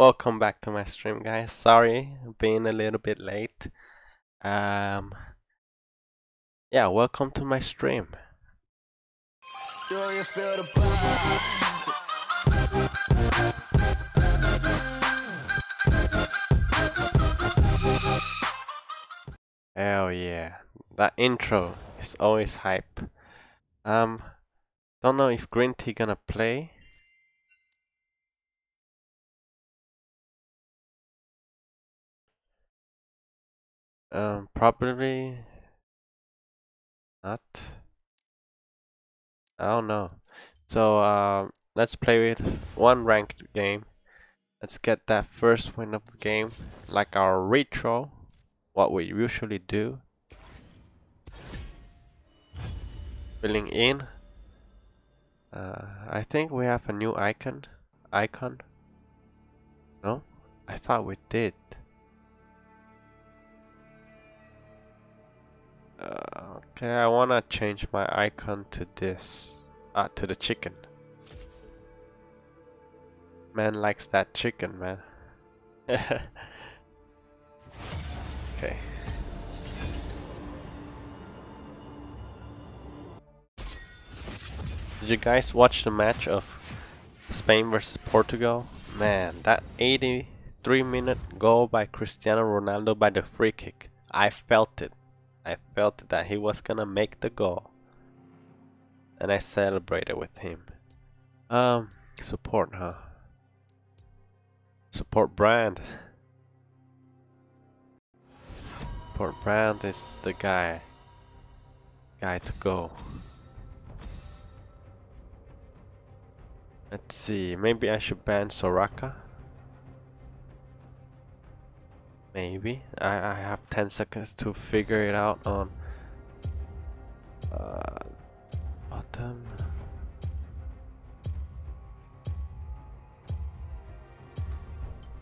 Welcome back to my stream, guys. Sorry, being a little bit late. Um, yeah, welcome to my stream. Hell yeah, that intro is always hype. Um, don't know if Green Tea gonna play. Um, probably not. I don't know. So, um, let's play with one ranked game. Let's get that first win of the game, like our retro, what we usually do. Filling in. Uh, I think we have a new icon. Icon. No, I thought we did. Okay, I wanna change my icon to this. Ah, to the chicken. Man likes that chicken, man. okay. Did you guys watch the match of Spain versus Portugal? Man, that 83 minute goal by Cristiano Ronaldo by the free kick. I felt it. I felt that he was gonna make the goal. And I celebrated with him. Um, support, huh? Support brand. Support brand is the guy. Guy to go. Let's see, maybe I should ban Soraka. Maybe. I, I have 10 seconds to figure it out on uh, bottom.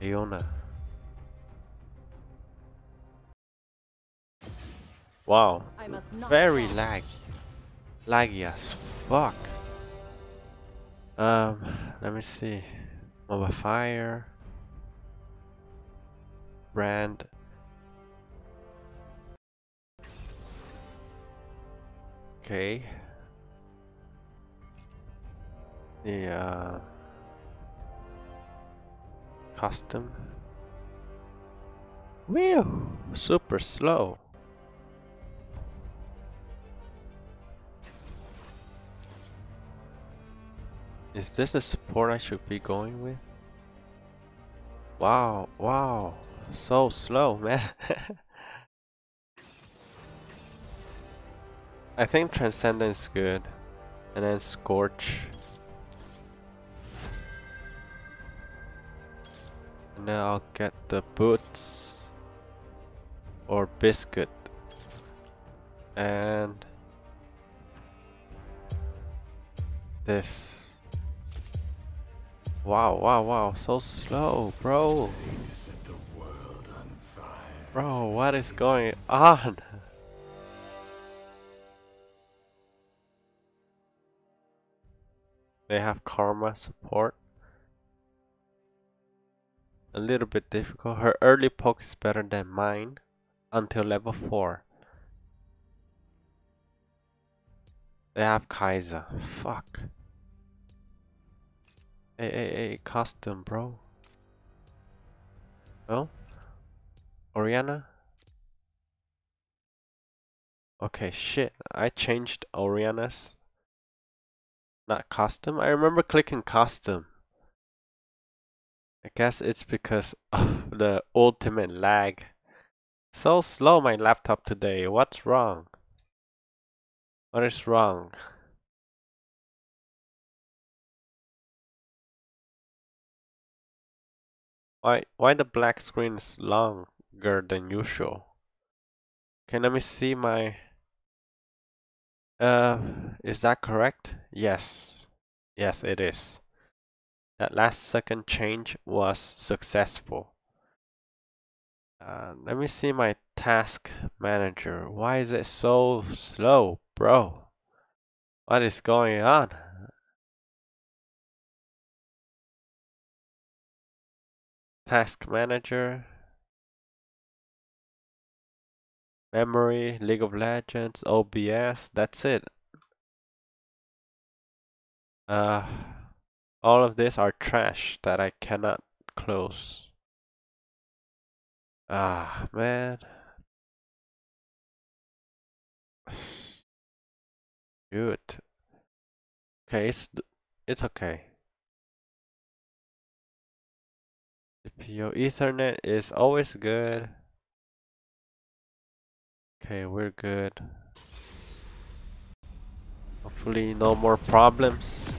Leona. Wow, I must not very laggy. Laggy as fuck. Um, let me see. Mobile Fire. Brand. Okay. The uh, custom. Whew, super slow. Is this the support I should be going with? Wow, wow, so slow, man. I think Transcendence is good. And then Scorch. And then I'll get the Boots. Or Biscuit. And... This. Wow, wow, wow, so slow, bro. Bro, what is going on? They have karma support. A little bit difficult. Her early poke is better than mine until level 4. They have Kaiser. Fuck. Hey, hey, hey, custom, bro. No? Oriana? Okay, shit. I changed Oriana's. Not custom? I remember clicking custom. I guess it's because of the ultimate lag. So slow my laptop today. What's wrong? What is wrong? Why why the black screen is longer than usual? Can let me see my uh is that correct? Yes. Yes it is. That last second change was successful. Uh, let me see my task manager. Why is it so slow, bro? What is going on? Task Manager, Memory, League of Legends, OBS. That's it. Uh, all of these are trash that I cannot close. Ah, man. Good. Okay, it's it's okay. CPU Ethernet is always good. Okay, we're good. Hopefully no more problems.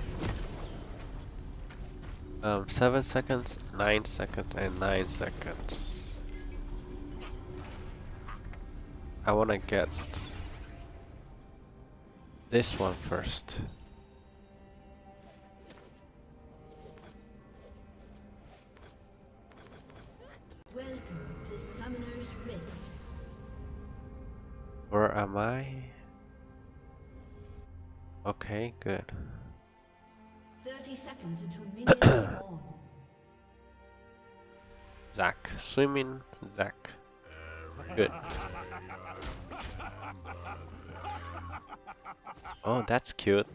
Um, 7 seconds, 9 seconds, and 9 seconds. I wanna get this one first. Where am I? Okay, good. 30 seconds until minions spawn. Zach. Swimming, Zach. Good. Oh, that's cute.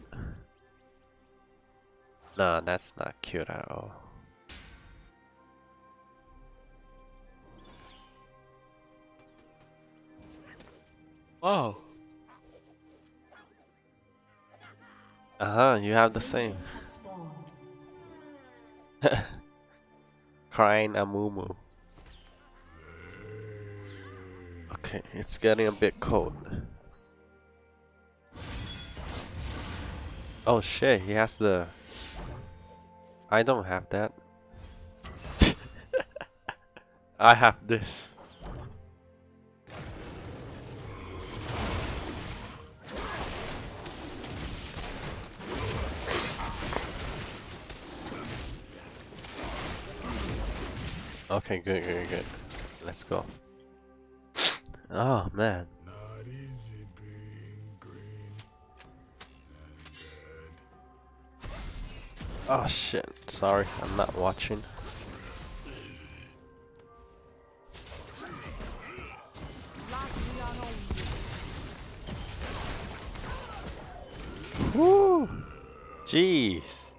No, that's not cute at all. Wow. Uh huh, you have the same. Crying a moo moo. Okay, it's getting a bit cold. Oh shit, he has the. I don't have that. I have this. Okay, good, good, good. Let's go. Oh man. Not easy being green and dead. Oh shit. Sorry, I'm not watching. Woo! Jeez.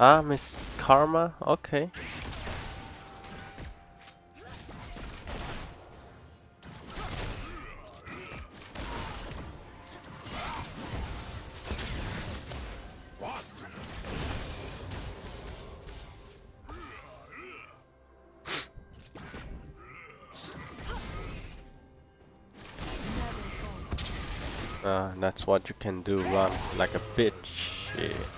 Ah, Miss Karma? Okay. That's what you can do, run like a bitch. Yeah.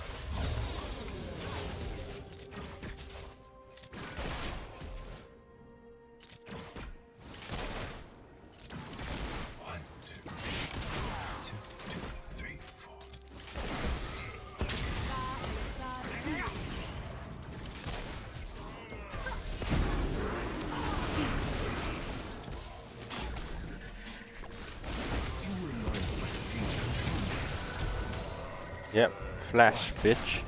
Bitch.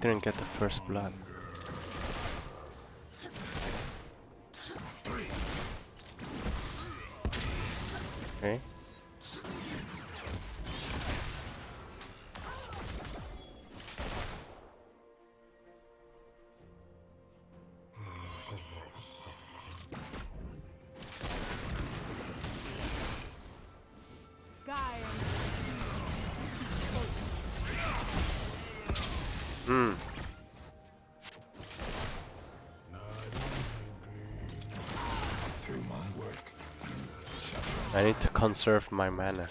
didn't get the first blood. conserve my mana.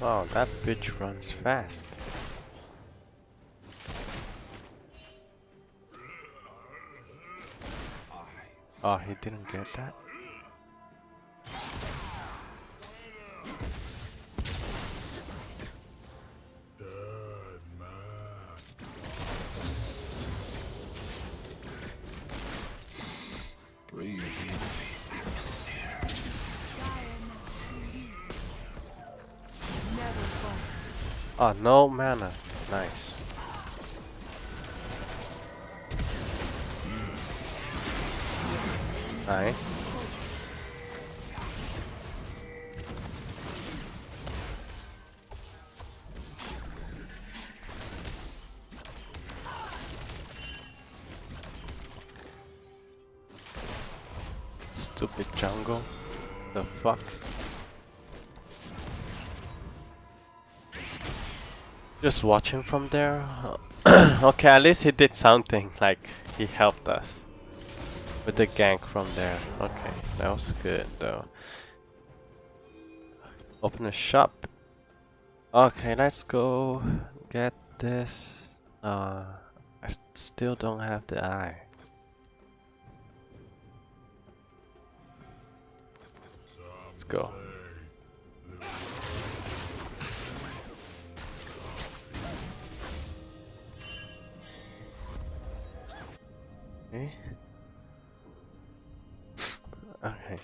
Wow, that bitch runs fast. Oh, he didn't get that? Oh, no mana. Nice. Nice. Stupid jungle. The fuck? Just watching from there. okay, at least he did something. Like he helped us with the gank from there. Okay, that was good though. Open a shop. Okay, let's go get this. Uh, I still don't have the eye. Let's go. Okay. Okay.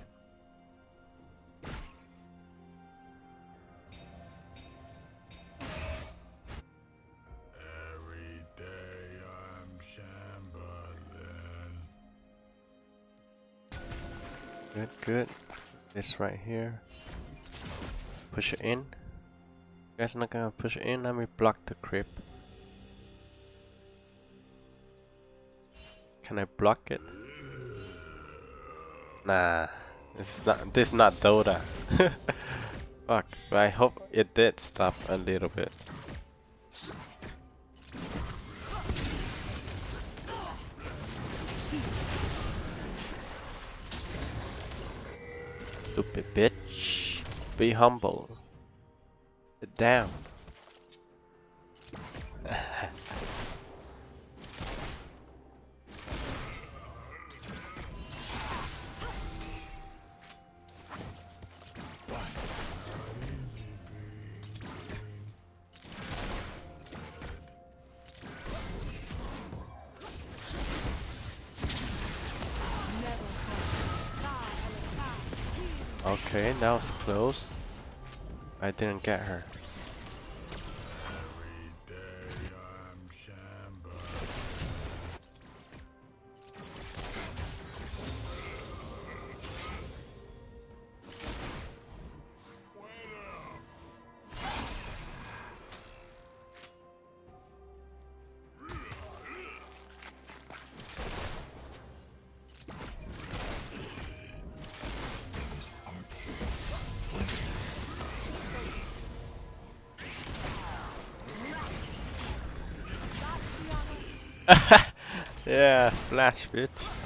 Every day I'm shambling. Good, good. This right here. Push it in. You guys not gonna push it in? Let me block the creep. Can I block it? Nah, this is not. This is not Dota. Fuck. But I hope it did stop a little bit. Stupid bitch. Be humble. Sit down. now was closed. I didn't get her. Flash preto.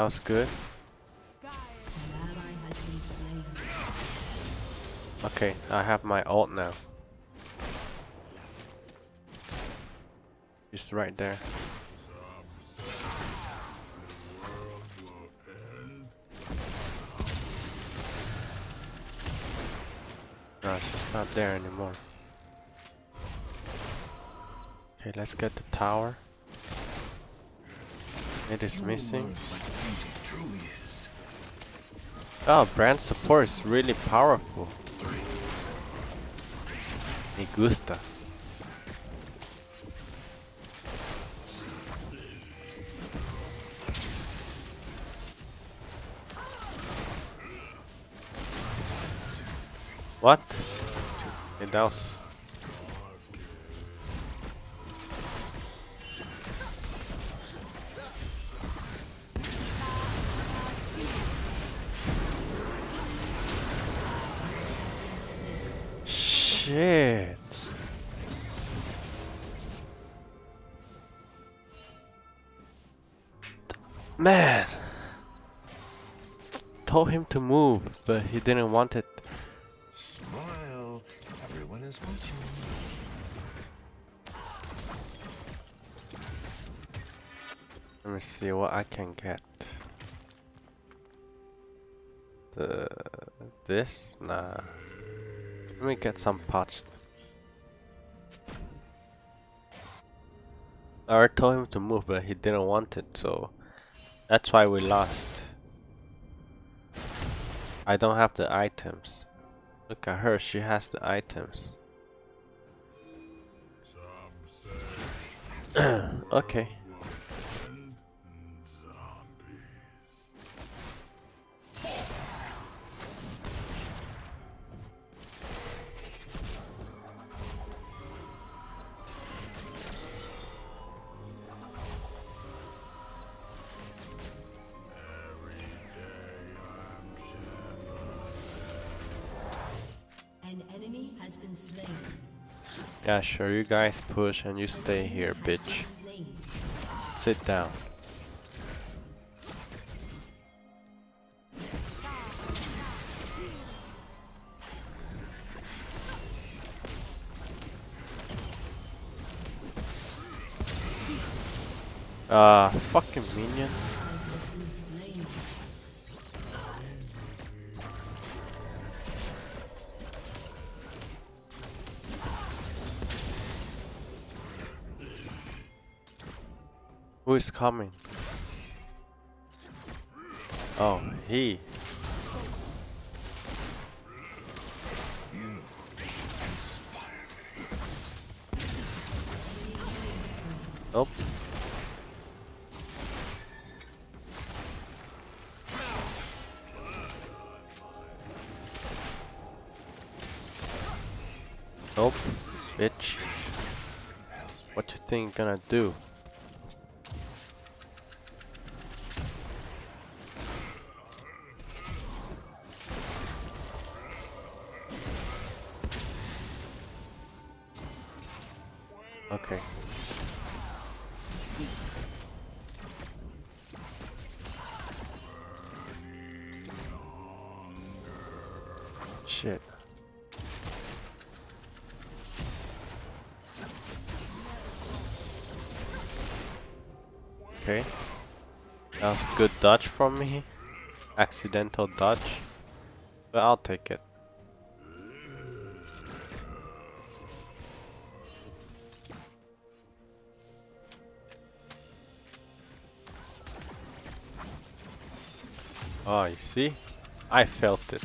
That was good. Okay, I have my ult now. It's right there. No, it's just not there anymore. Okay, let's get the tower. It is missing. Oh, brand support is really powerful. Me gusta. What? It does. Shit. Man. Told him to move, but he didn't want it. Smile. Everyone is watching. Let me see what I can get. The this nah. Let me get some pots. I already told him to move, but he didn't want it, so that's why we lost. I don't have the items. Look at her, she has the items. Okay. Yeah, sure, you guys push and you stay here, bitch. Sit down. Ah, fucking minion. Who is coming? Oh, he. Nope. Nope, bitch. What you think gonna do? From me. Accidental dodge. But I'll take it. Oh, you see? I felt it.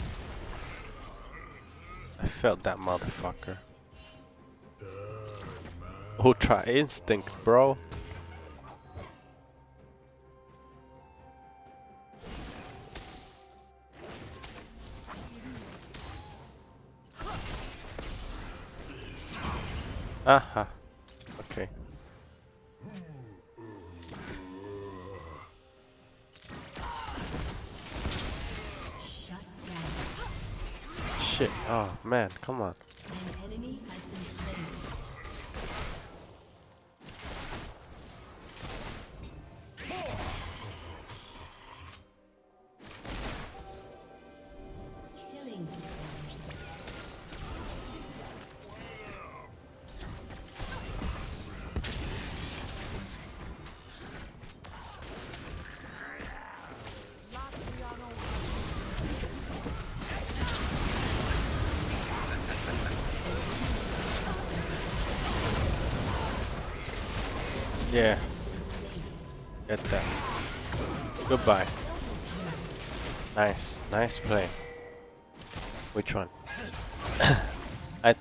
I felt that motherfucker. Ultra instinct, bro. Aha. Okay. Shit. Oh man, come on.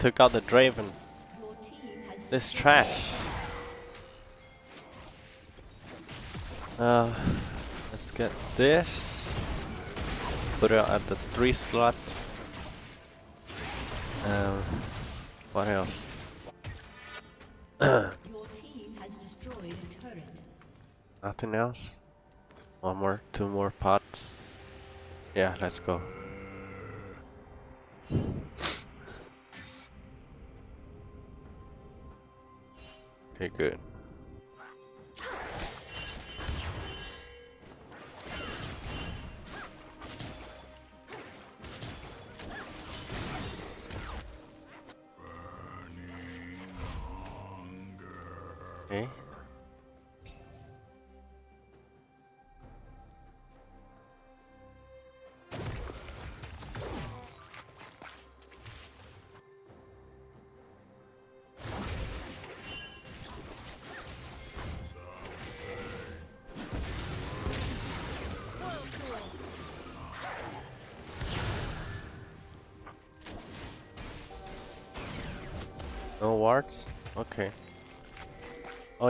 Took out the Draven. This trash. Uh, let's get this. Put it at the three slot. Um, what else? Nothing else? One more, two more pots. Yeah, let's go. Okay, good.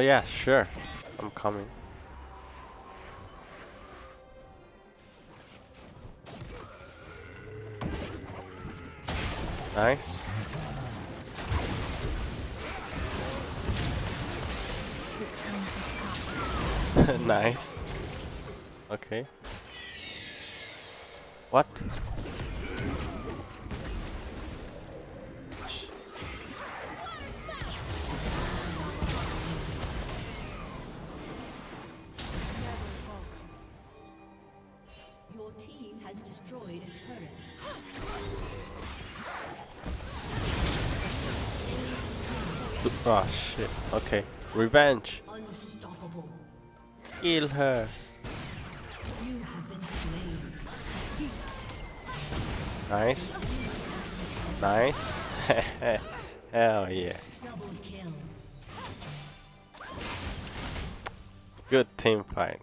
Yeah, sure. I'm coming. Nice. nice. Okay. What? Revenge. Kill her. You have been slain. Nice. Nice. Hell yeah. Good team fight.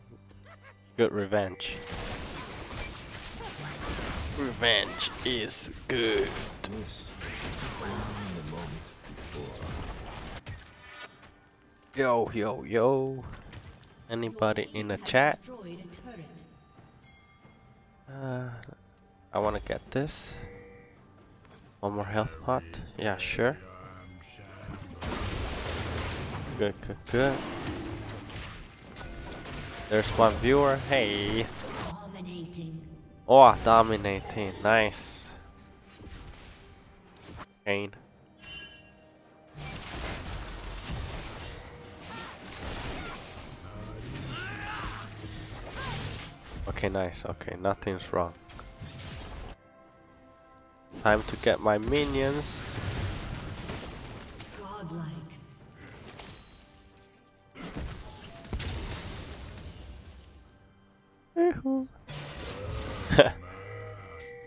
Good revenge. Revenge is good. This Yo, yo, yo. Anybody in the chat? Uh, I want to get this. One more health pot. Yeah, sure. Good, good, good. There's one viewer. Hey. Oh, dominating. Nice. Kane. Okay, nice. Okay, nothing's wrong. Time to get my minions. Godlike. Let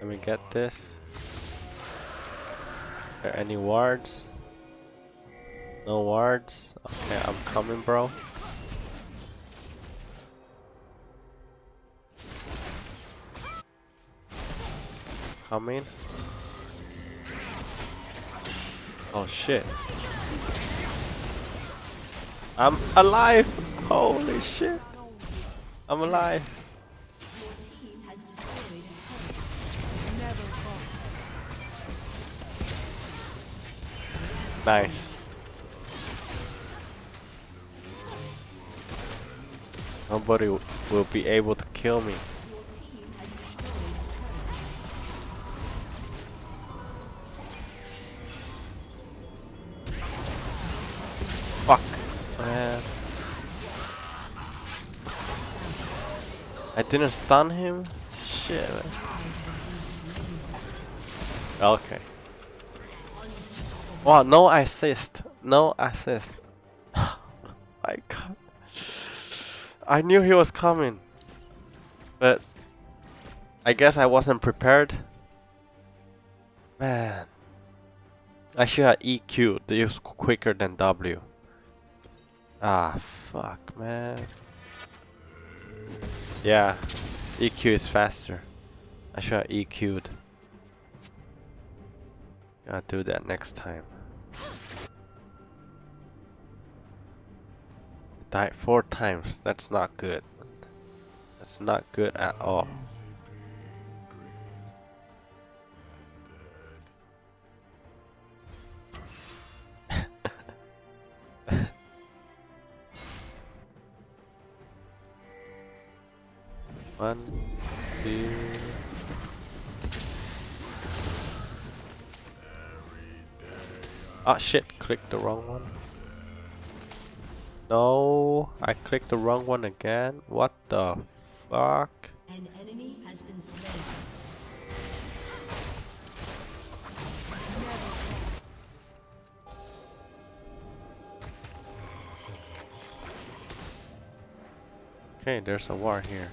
me get this. There any wards? No wards? Okay, I'm coming, bro. Coming. Oh shit. I'm alive! Holy shit! I'm alive! Nice. Nobody will be able to kill me. I didn't stun him? Shit. Okay. Wow, no assist. No assist. My god. I knew he was coming. But I guess I wasn't prepared. Man. I should have EQ to use quicker than W. Ah, fuck, man. Yeah, EQ is faster. I should have EQ'd. Gotta do that next time. Died four times. That's not good. That's not good at all. One, two. Ah shit, clicked the wrong one. No, I clicked the wrong one again. What the fuck? An enemy has been slain. Okay, there's a war here.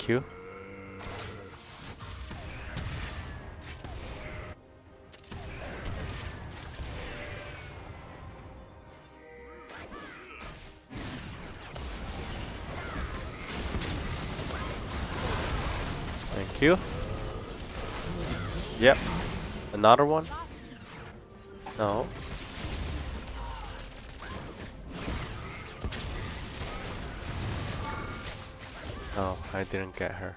Thank you. Thank you. Yep. Another one? No. I didn't get her.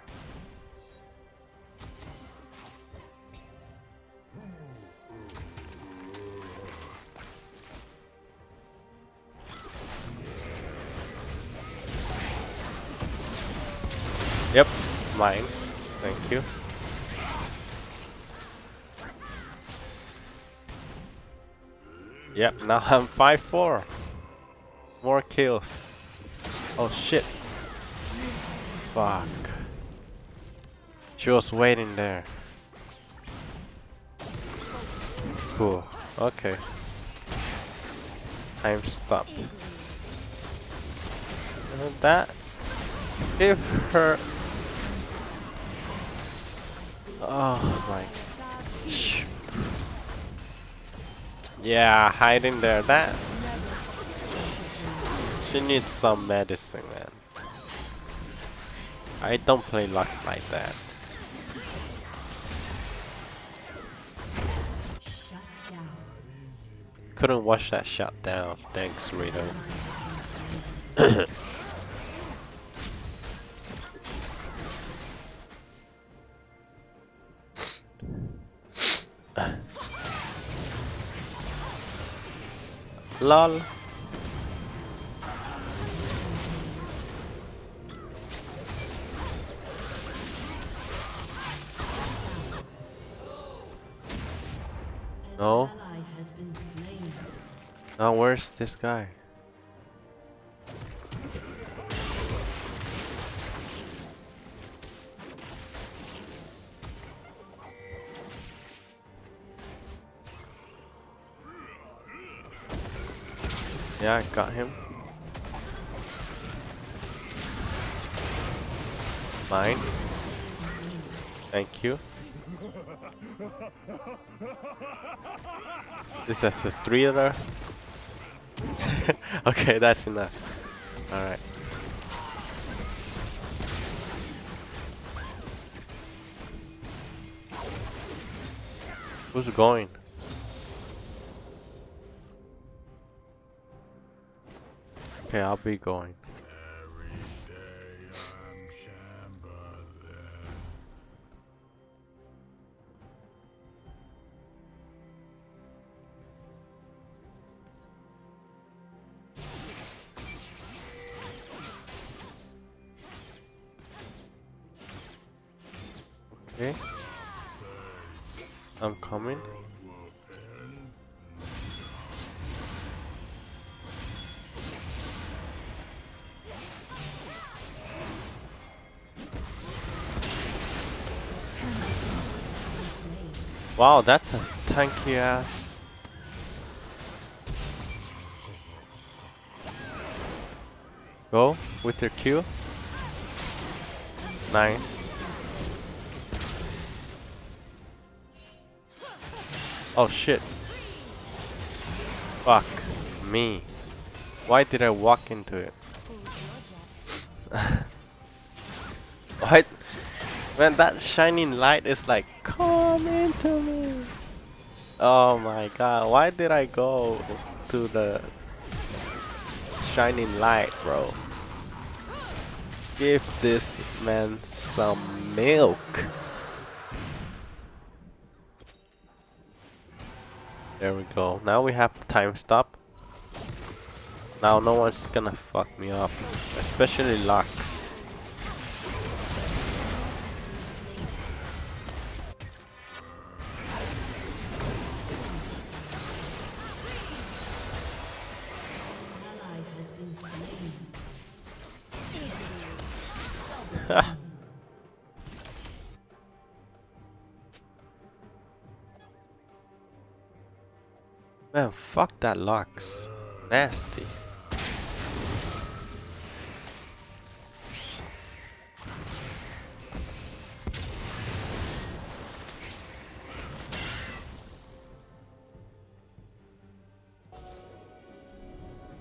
Yep, mine. Thank you. Yep, now I'm 5-4. More kills. Oh shit. Fuck. She was waiting there. Cool. Okay. Time stop. And that give her Oh my Yeah, hiding there. That she needs some medicine, man. I don't play Lux like that. Couldn't watch that shut down. Thanks, Rito. LOL. This guy? Yeah, I got him. Mine. Thank you. This is a thriller. okay, that's enough. Alright. Who's going? Okay, I'll be going. Wow, that's a tanky ass. Go with your Q. Nice. Oh shit. Fuck me. Why did I walk into it? Why? Man, that shining light is like, Come into me. Oh my god, why did I go to the shining light, bro? Give this man some milk. There we go. Now we have the time stop. Now no one's gonna fuck me up. Especially Lux. Man, fuck that Lux. Nasty.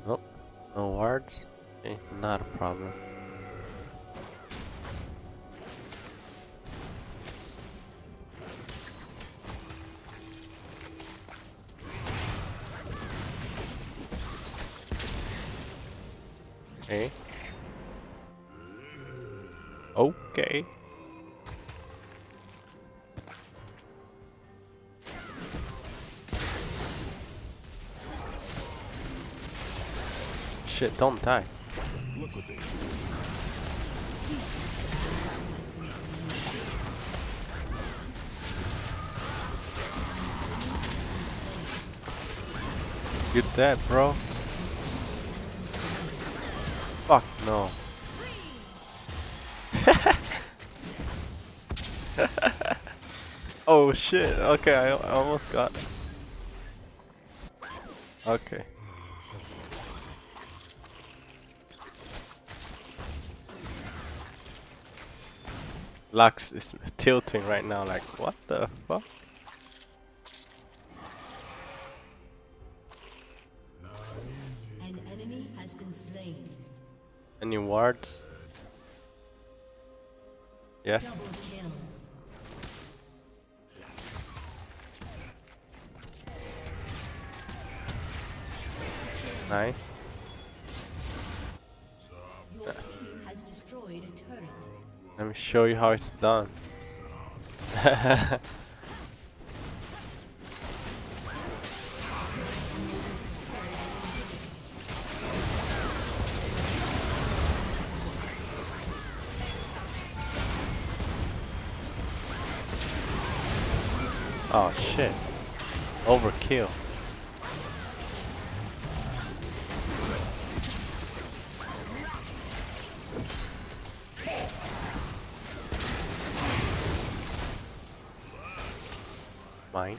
Nope, no wards. Okay, not a problem. Okay. Okay. Shit, don't die. Get that, bro. No. oh shit. Okay, I, I almost got it. Okay. Lux is tilting right now like what the fuck? Nice. Let me show you how it's done. shit. Overkill. Mine?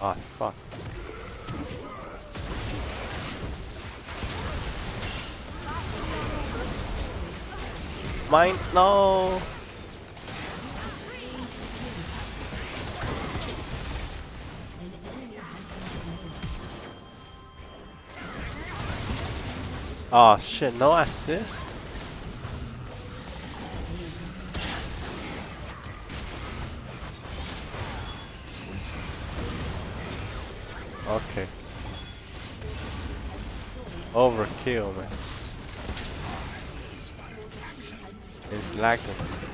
Oh fuck. Mine? No! Oh shit, no assist? Okay. Overkill, man. It's lagging.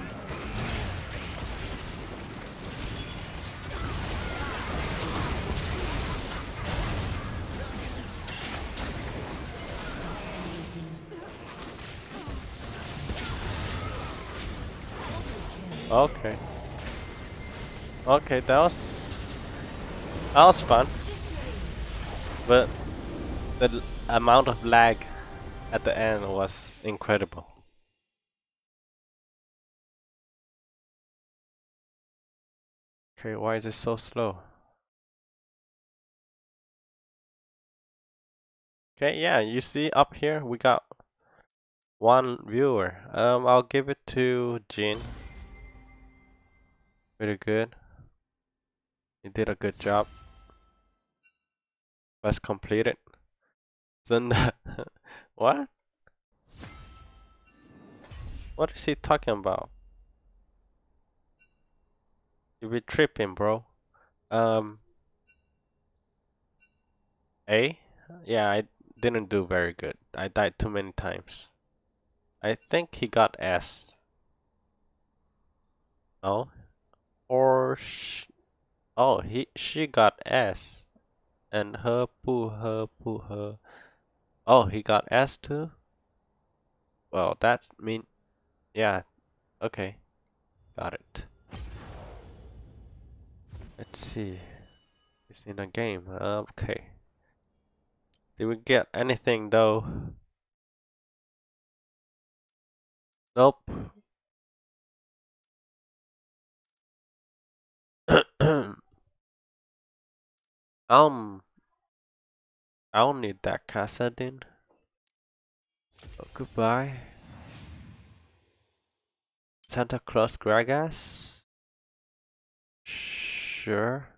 Okay. Okay, that was that was fun. But the amount of lag at the end was incredible. Okay, why is it so slow? Okay, yeah, you see up here we got one viewer. Um, I'll give it to Jin. Pretty good. You did a good job. Quest completed. Then what? What is he talking about? You be tripping, bro. Um. A? Yeah, I didn't do very good. I died too many times. I think he got S. Oh, or sh- oh, he she got S. and her, poo her, poo her. Oh, he got S too? Well, that's mean. Yeah, okay. Got it. Let's see. It's in a game. Okay. Did we get anything though? Nope. Um, I don't need that Kassadin. So goodbye. Santa Claus Gragas? Sure.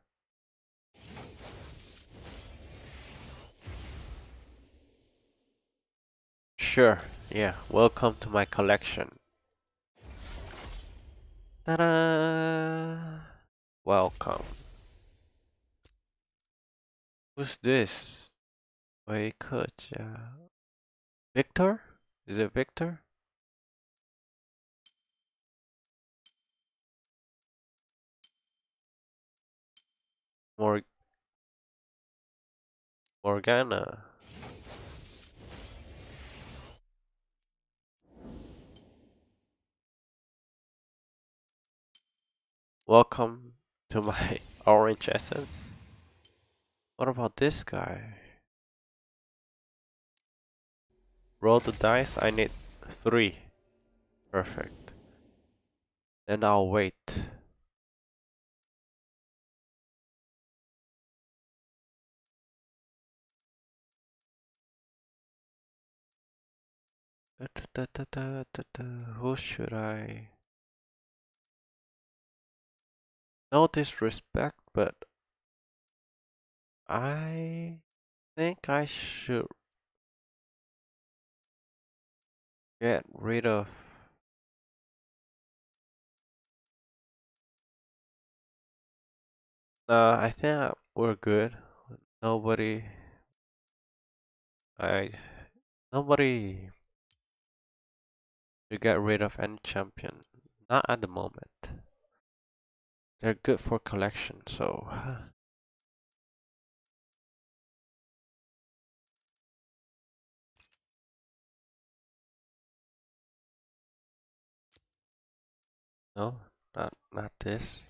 Sure, yeah, welcome to my collection. Ta-da! Welcome. Who's this? Wait, coach. Uh, Victor? Is it Victor? Mor Morgana. Welcome to my orange essence. What about this guy? Roll the dice, I need three. Perfect. Then I'll wait. Who should I? No disrespect, but I think I should get rid of uh, I think we're good. Nobody I nobody to get rid of any champion. Not at the moment. They're good for collection, so No, not not this.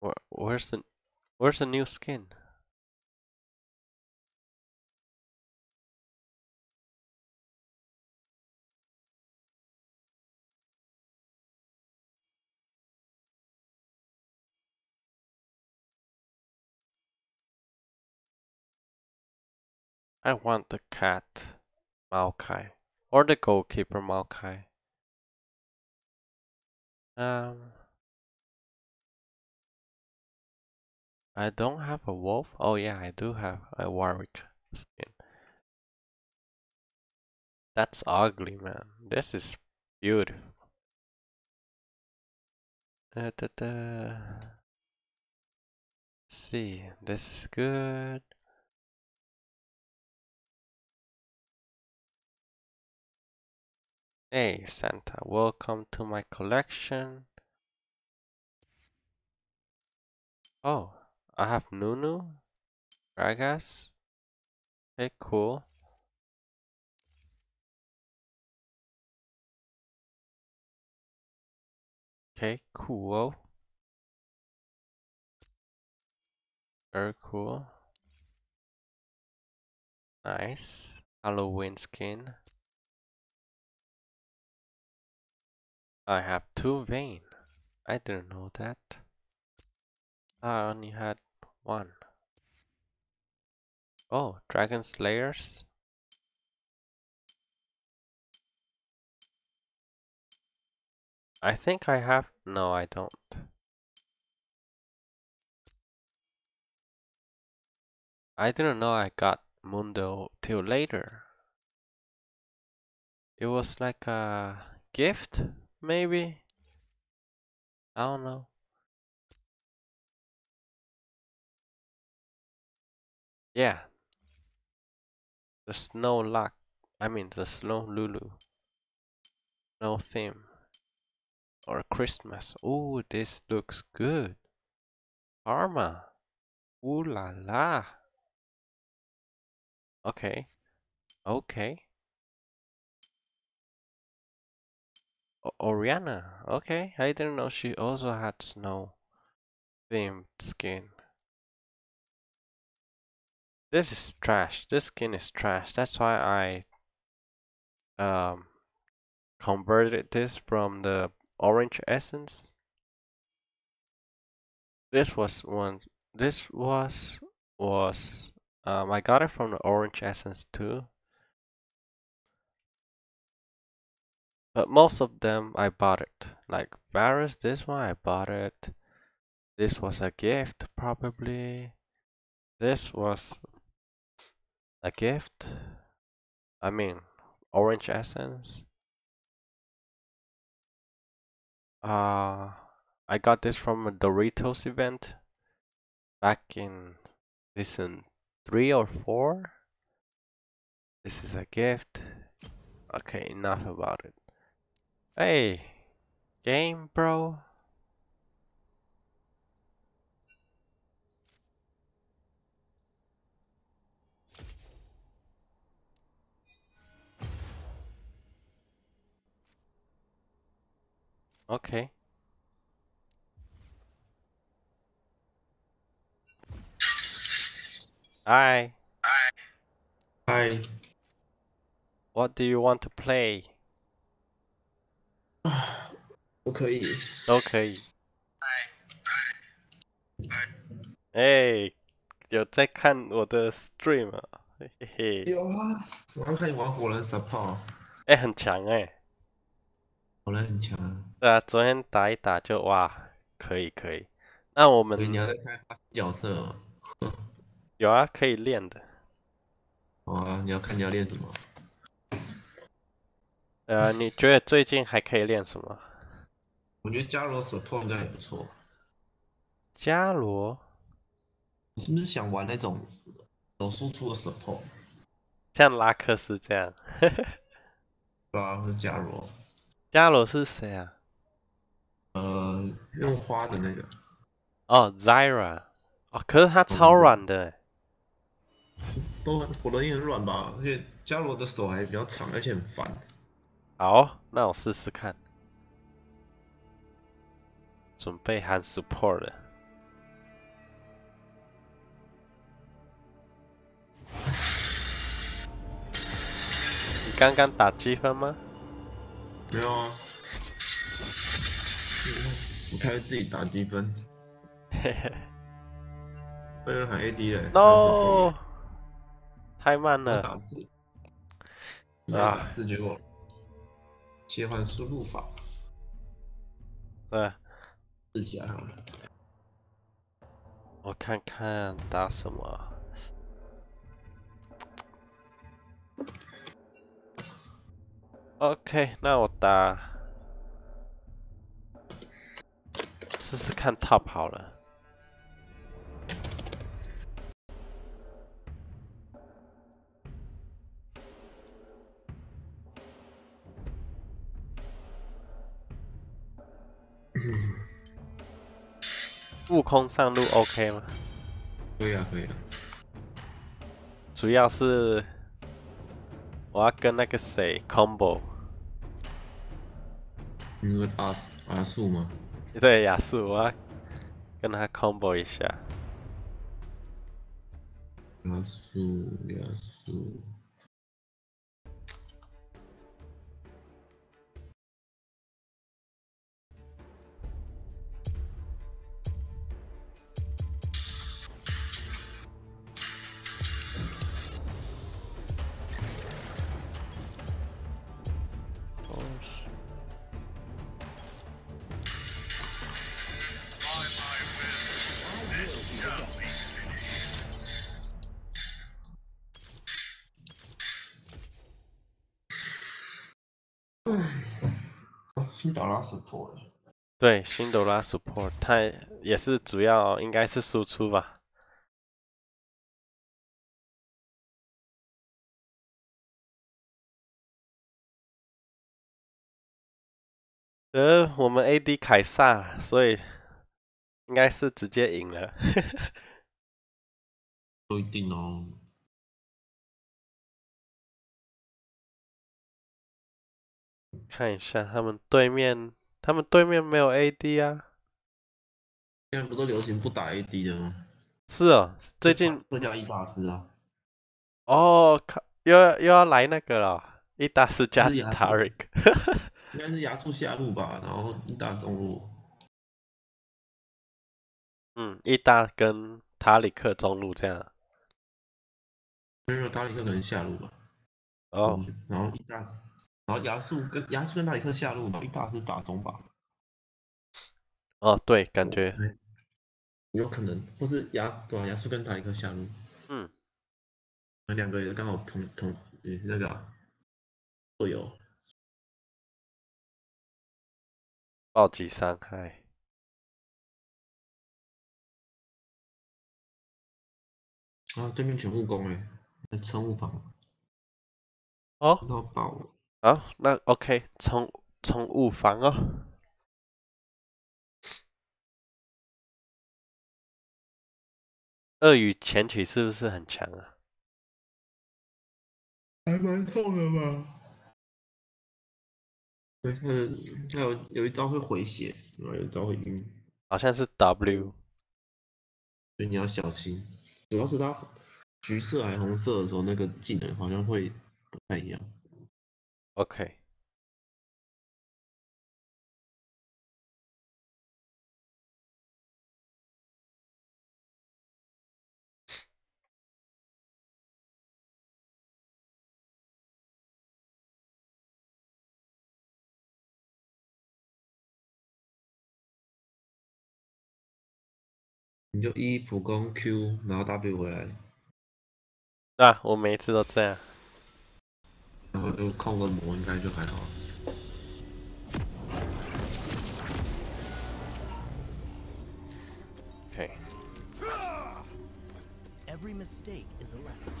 Where where's the where's the new skin? I want the cat Maokai or the goalkeeper Maokai. Um, I don't have a wolf. Oh yeah, I do have a Warwick skin. That's ugly, man. This is beautiful. Da, da, da. See, this is good. Hey Santa, welcome to my collection. Oh, I have Nunu, Gragas. Okay, cool. Okay, cool. Very cool. Nice. Halloween skin. I have two vein. I didn't know that. I only had one. Oh, Dragon Slayers? I think I have. No, I don't. I didn't know I got Mundo till later. It was like a gift, maybe? I don't know. Yeah. The snow lock. I mean the snow Lulu. No theme. or Christmas. Oh, this looks good. Karma. Ooh la la. Okay. Okay. Oriana. Okay. I didn't know she also had snow themed skin. This is trash. This skin is trash. That's why I um converted this from the orange essence. This was one. This was was um I got it from the orange essence too. But most of them I bought it. Like Varus, this one I bought it. This was a gift probably. This was a gift. I mean, orange essence. Uh, I got this from a Doritos event back in season three or four. This is a gift. Okay, enough about it. Hey, game, bro. Okay. Hi, 嗨，what do you want to play? 不可以。都可以。哎，有在看我的 stream 啊？嘿嘿嘿，有啊，我要看你玩火人 support，哎，很强哎。火人很强啊。对啊，昨天打一打就哇，可以可以。那我们你要在开发角色哦。有啊，可以练的。好啊，你要看你要练什么？呃，你觉得最近还可以练什么？我觉得伽罗 support 应该也不错。伽罗，你是不是想玩那种有输出的 support？像拉克斯这样。对啊，是伽罗。伽罗是谁啊？呃，用花的那个。哦，Zyra。哦，可是他超软的欸。都很火人也很软吧，而且伽罗的手还比较长，而且很烦。好，那我试试看。准备喊 support 了。你刚刚打积分吗？没有啊，我开始自己打积分，嘿嘿被人喊 AD 了。，no，太慢了。打字，啊打字结果切换输入法，对，字起来好了。我看看打什么。OK，那我打试试看 Top 好了。悟空上路 OK 吗？可以啊，可以啊。主要是我要跟那个谁 combo，你说阿阿树吗？对亚素，我要跟他 combo 一下。阿树，亚树。哦，新岛拉 support 了对，辛德拉 support，他也是主要应该是输出吧。呃，我们 AD 凯撒，所以应该是直接赢了。不一定哦。看一下他们对面，他们对面没有 AD 啊。现在不都流行不打 AD 的吗？是哦，最近这叫一大师啊，哦，靠，又要又要来那个了，一大师加是亚瑟 Tarik。应该是亚速下路吧，然后一大中路。嗯，一大跟塔里克中路这样。没有塔里克可能下路吧。哦，嗯然后一大，然后亚速跟亚速跟达里克下路，然后一大是打中吧。哦，对，感觉，有可能，或是亚对啊，亚速跟达里克下路，嗯，那两个也刚好同同也是那个啊队友。暴击伤害。啊，对面全护攻哎，那撑护防哦，到爆了。好，那 OK，冲冲物房哦。鳄鱼前期是不是很强啊？还蛮痛的吧？对，他的他有有一招会回血，然后有一招会晕，好像是 W。所以你要小心。主要是他橘色还红色的时候，那个技能好像会不太一样。OK，你就一普攻 Q，然后 W 回来，啊，我每一次都这样。然后就控个魔，应该就还好。 OK， Every mistake is a lesson.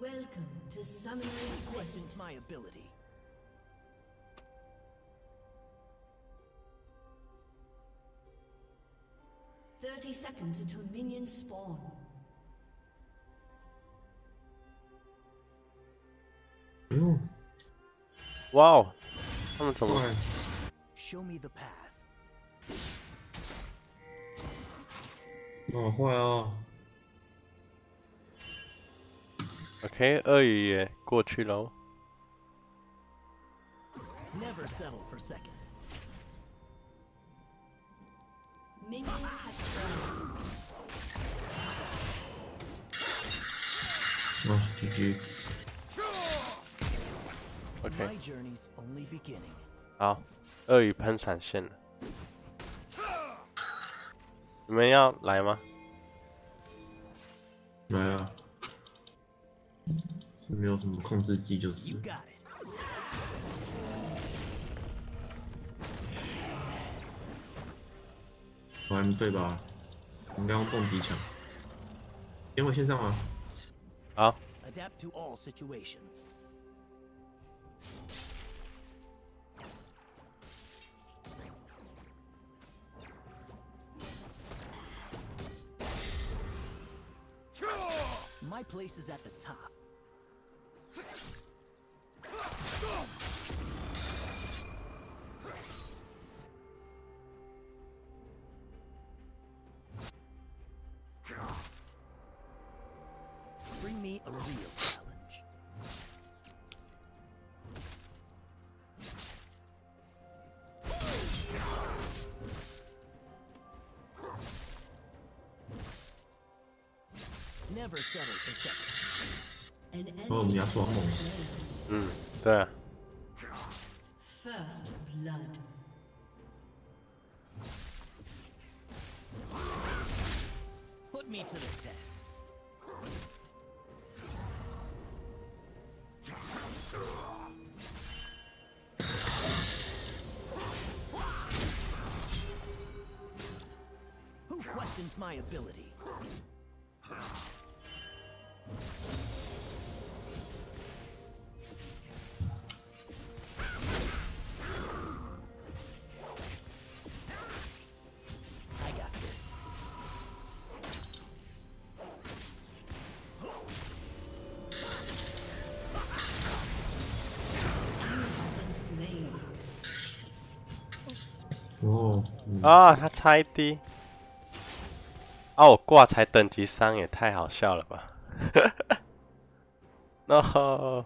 Welcome to Summoning Questions Questions. my ability. Thirty seconds until minions spawn. 哎呦，哇哦，他们怎么？快！ Show me the path. 好坏哦！ OK，鳄鱼也过去喽。 Never settle for second. Minions have spawned. 啊，GG，OK，My journey's only beginning. 好，鳄鱼喷闪现了。你们要来吗？来啊！是没有什么控制技就是 You got it. 我还没对吧？应该用重敌抢。点我线上吗？好， Adapt to all situations. My place is at the top. 哦，我们亚索好猛。slain. 嗯，对啊，First blood. Put 哦，嗯啊，他差一滴。啊，我挂才等级三，也太好笑了吧！no，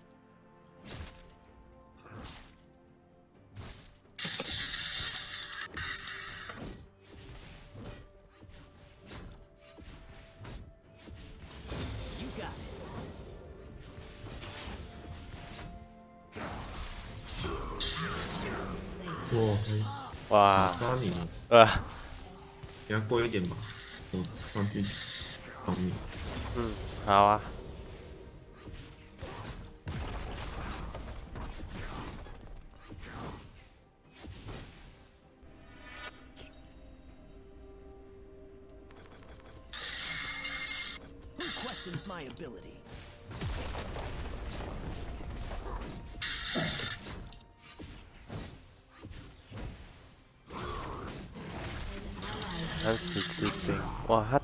了，呃，给他过一点吧，我上去帮你。嗯，好啊。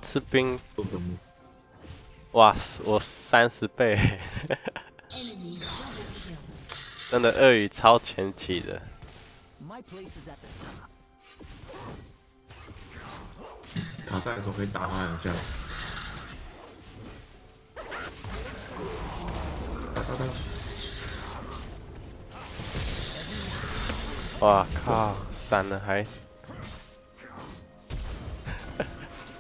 吃兵，做本木，哇，我三十倍. 真的鳄鱼超前期的。在的时候可以打他两下。打打打！哇靠，闪了还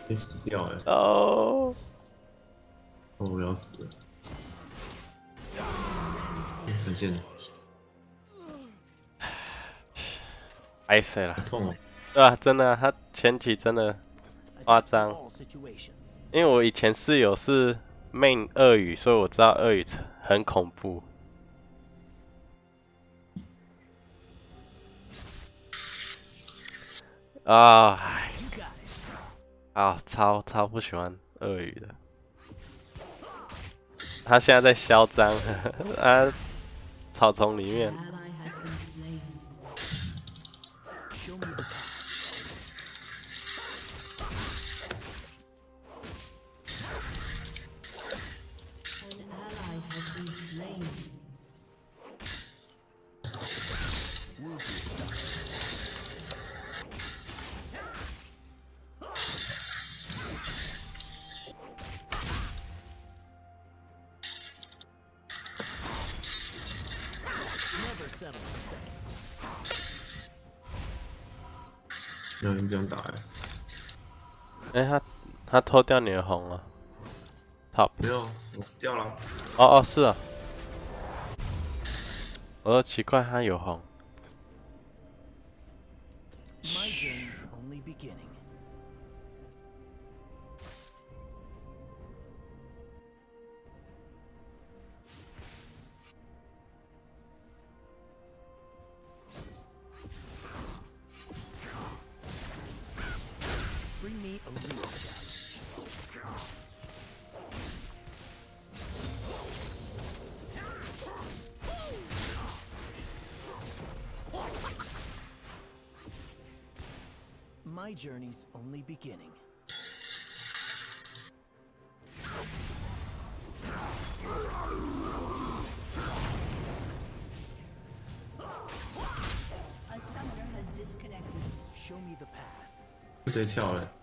你死掉了、哦，哦，我要死了。嗯闪现了，挨谁了？痛哦！对啊，真的啊、他前期真的夸张因为我以前室友是 main 鳄鱼，所以我知道鳄鱼很恐怖。啊.啊，超超不喜欢鳄鱼的。他现在在嚣张，啊，草丛里面偷掉你的红了，top。没有，我死掉了。哦哦，是啊。我说奇怪，他有红。My journey's only beginning. A summoner has disconnected. Show me the path. 直接跳了。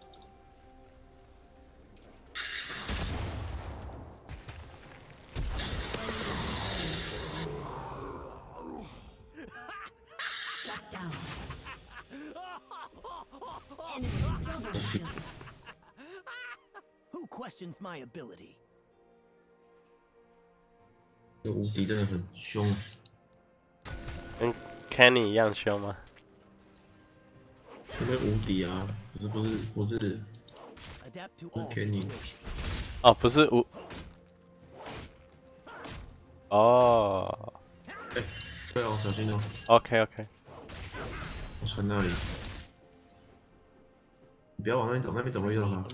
My ability? 这无敌真的很凶，跟 Kenny 一样凶吗？那个无敌啊，不是不是不是 to all Kenny. 哦，不是无。哦哎对哦，小心哦，，OK OK，我传那里，你不要往那边走，那边走会遇到他。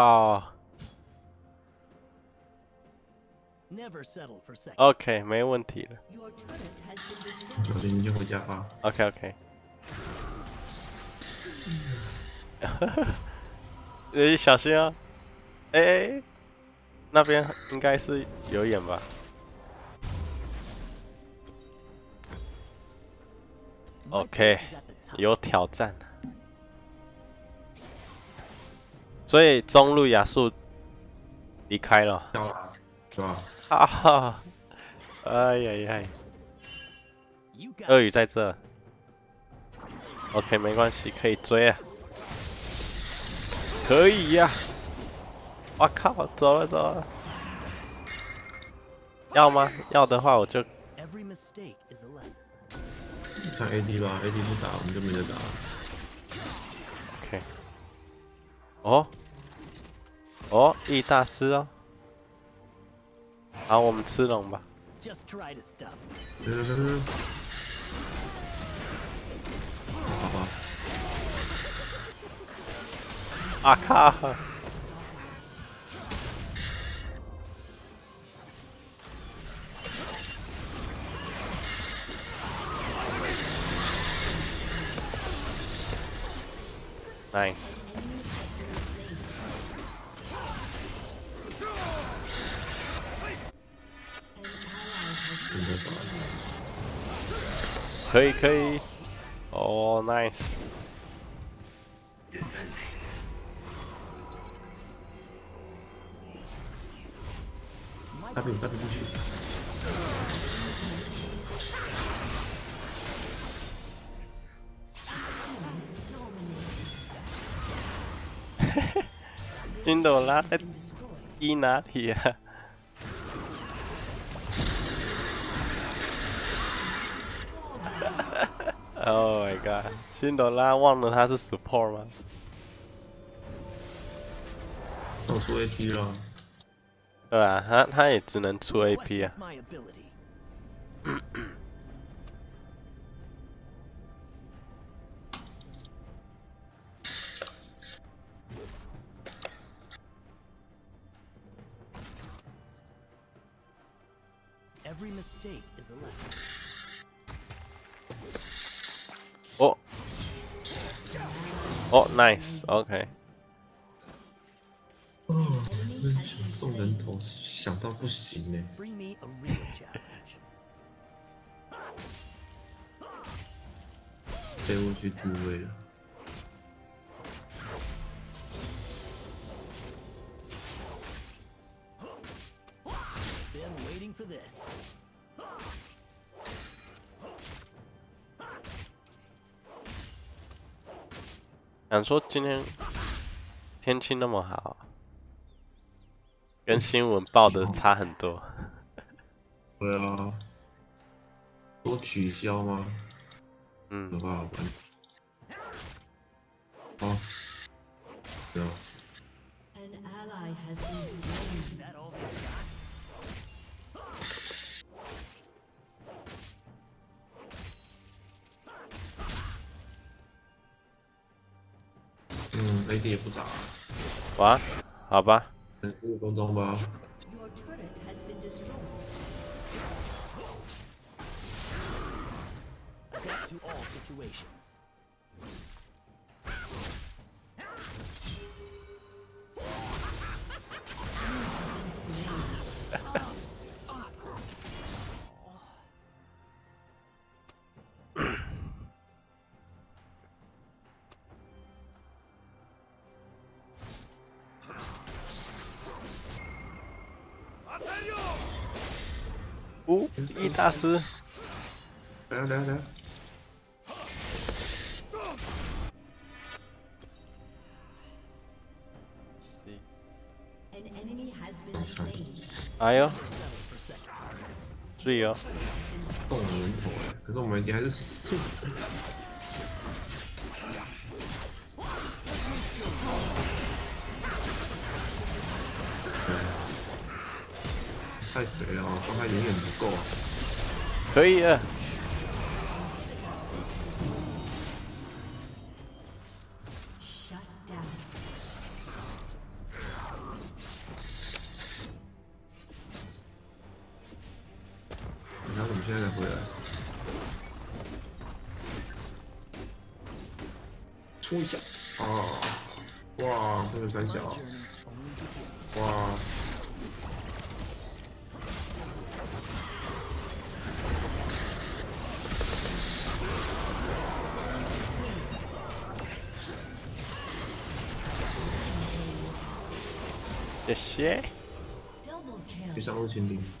哦。neversettleforsakenok 没问题的。有你就回家吧。OK OK。哈哈，小心啊！哎、那边应该是有眼吧？OK，有挑战。所以中路亚素离开了，跳了，是吧？哈哈！哎呀呀！鳄鱼在这。OK，没关系，可以追啊，可以呀、我靠，走了走了。要吗？要的话我就.看 AD 吧，AD 不打我们就没得打了。OK。哦，哦，易大师哦。好，我们吃龙吧。啊靠！Nice，可以可以。哦、n i c e 大兵大兵不去，金朵拉在 Been destroyed. 低哪里啊 ？Oh my god！辛朵拉忘了他是 support 吗？那我出 AP 了。对啊，他他也只能出 Who AP 啊 questions。my ability? Every mistake is a lesson. 哦。哦 nice ok 嗯想送人头想到不行呢。被我 去助威了。想说今天天气那么好，跟新闻报的差很多。对啊，都取消吗？嗯有，办法办。哦，对啊，哇，好吧，等十五分哎呦，注意哦，动了人头哎，可是我们还是输。太肥了，伤害远远不够啊！可以了。Shut down. 你看我们现在才回来，冲一下哦！哇，这个三小，经历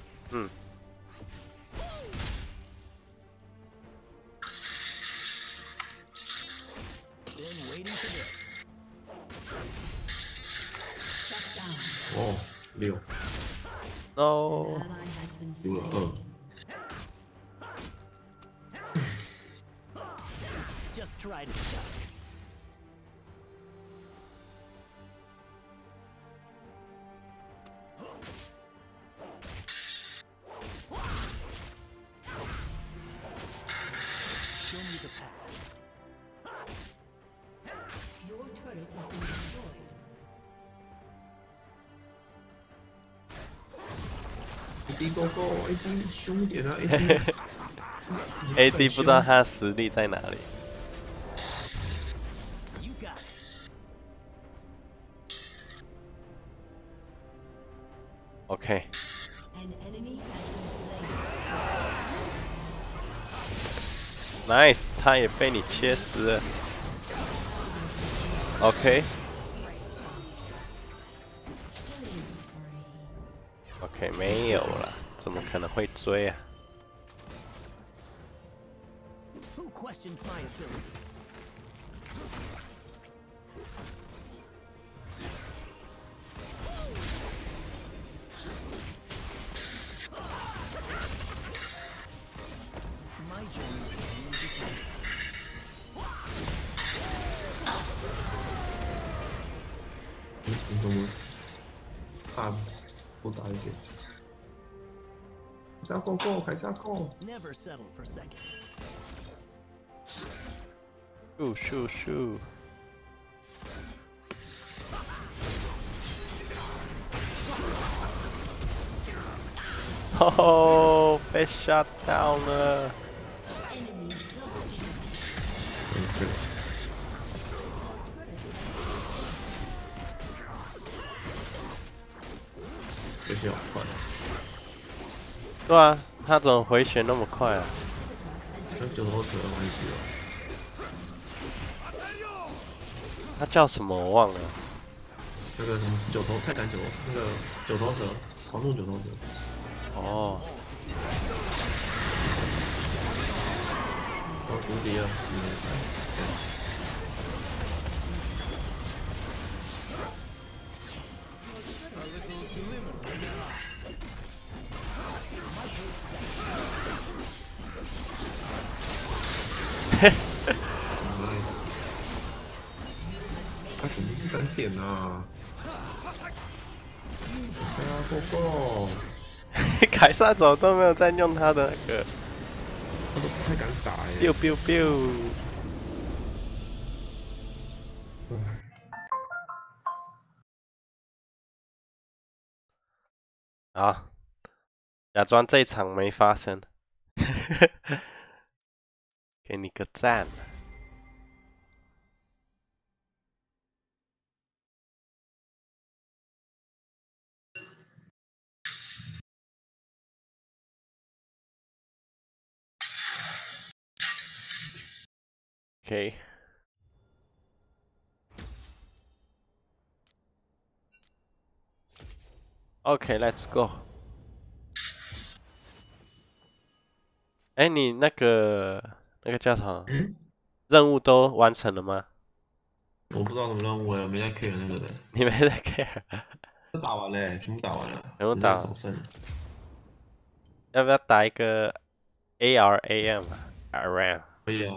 A D 哥哥 AD go go，AD 凶一点啊，AD。AD 不知道他实力在哪里。OK。Nice，他也被你切死了。OK，OK，、 Killing spree. OK，没有了，怎么可能会追啊？ Who questions my ability? Oh. Never settle for second. Shoo, shoo, shoo. Oh, best shot down. Uh. This is fun. 他怎么回血那么快啊？跟九头蛇的关系哦。他叫什么我忘了。那个什么九头泰坦九，那个九头蛇，狂怒九头蛇。哦，到无敌了，嗯凯撒怎么都没有在用他的那个。他都不太敢打耶、biu biu biu。啊，假装这一场没发生，给你个个赞。OK。OK，Let's go。哎，你那个那个叫什么？嗯，任务都完成了吗？我不知道什么任务，我没在 care 那个的。你没在 care？都打完了，全部打完了，全部打完首胜。要不要打一个 ARAM 啊？ARAM，可以啊，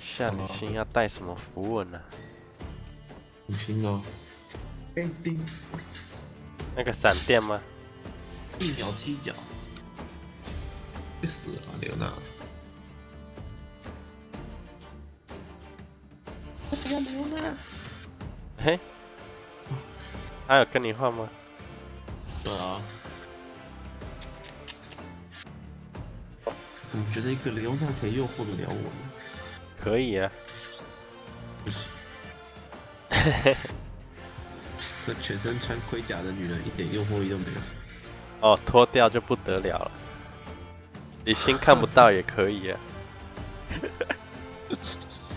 一下李欣要带什么符文呢、五星哦，ending 那个闪电吗？一秒七角，去死啊，刘娜！不要刘娜！嘿，他有跟你换吗？对啊，怎么觉得一个刘娜可以诱惑得了我呢？可以啊。这全身穿盔甲的女人一点诱惑力都没有。哦，脱掉就不得了了。李欣看不到也可以啊。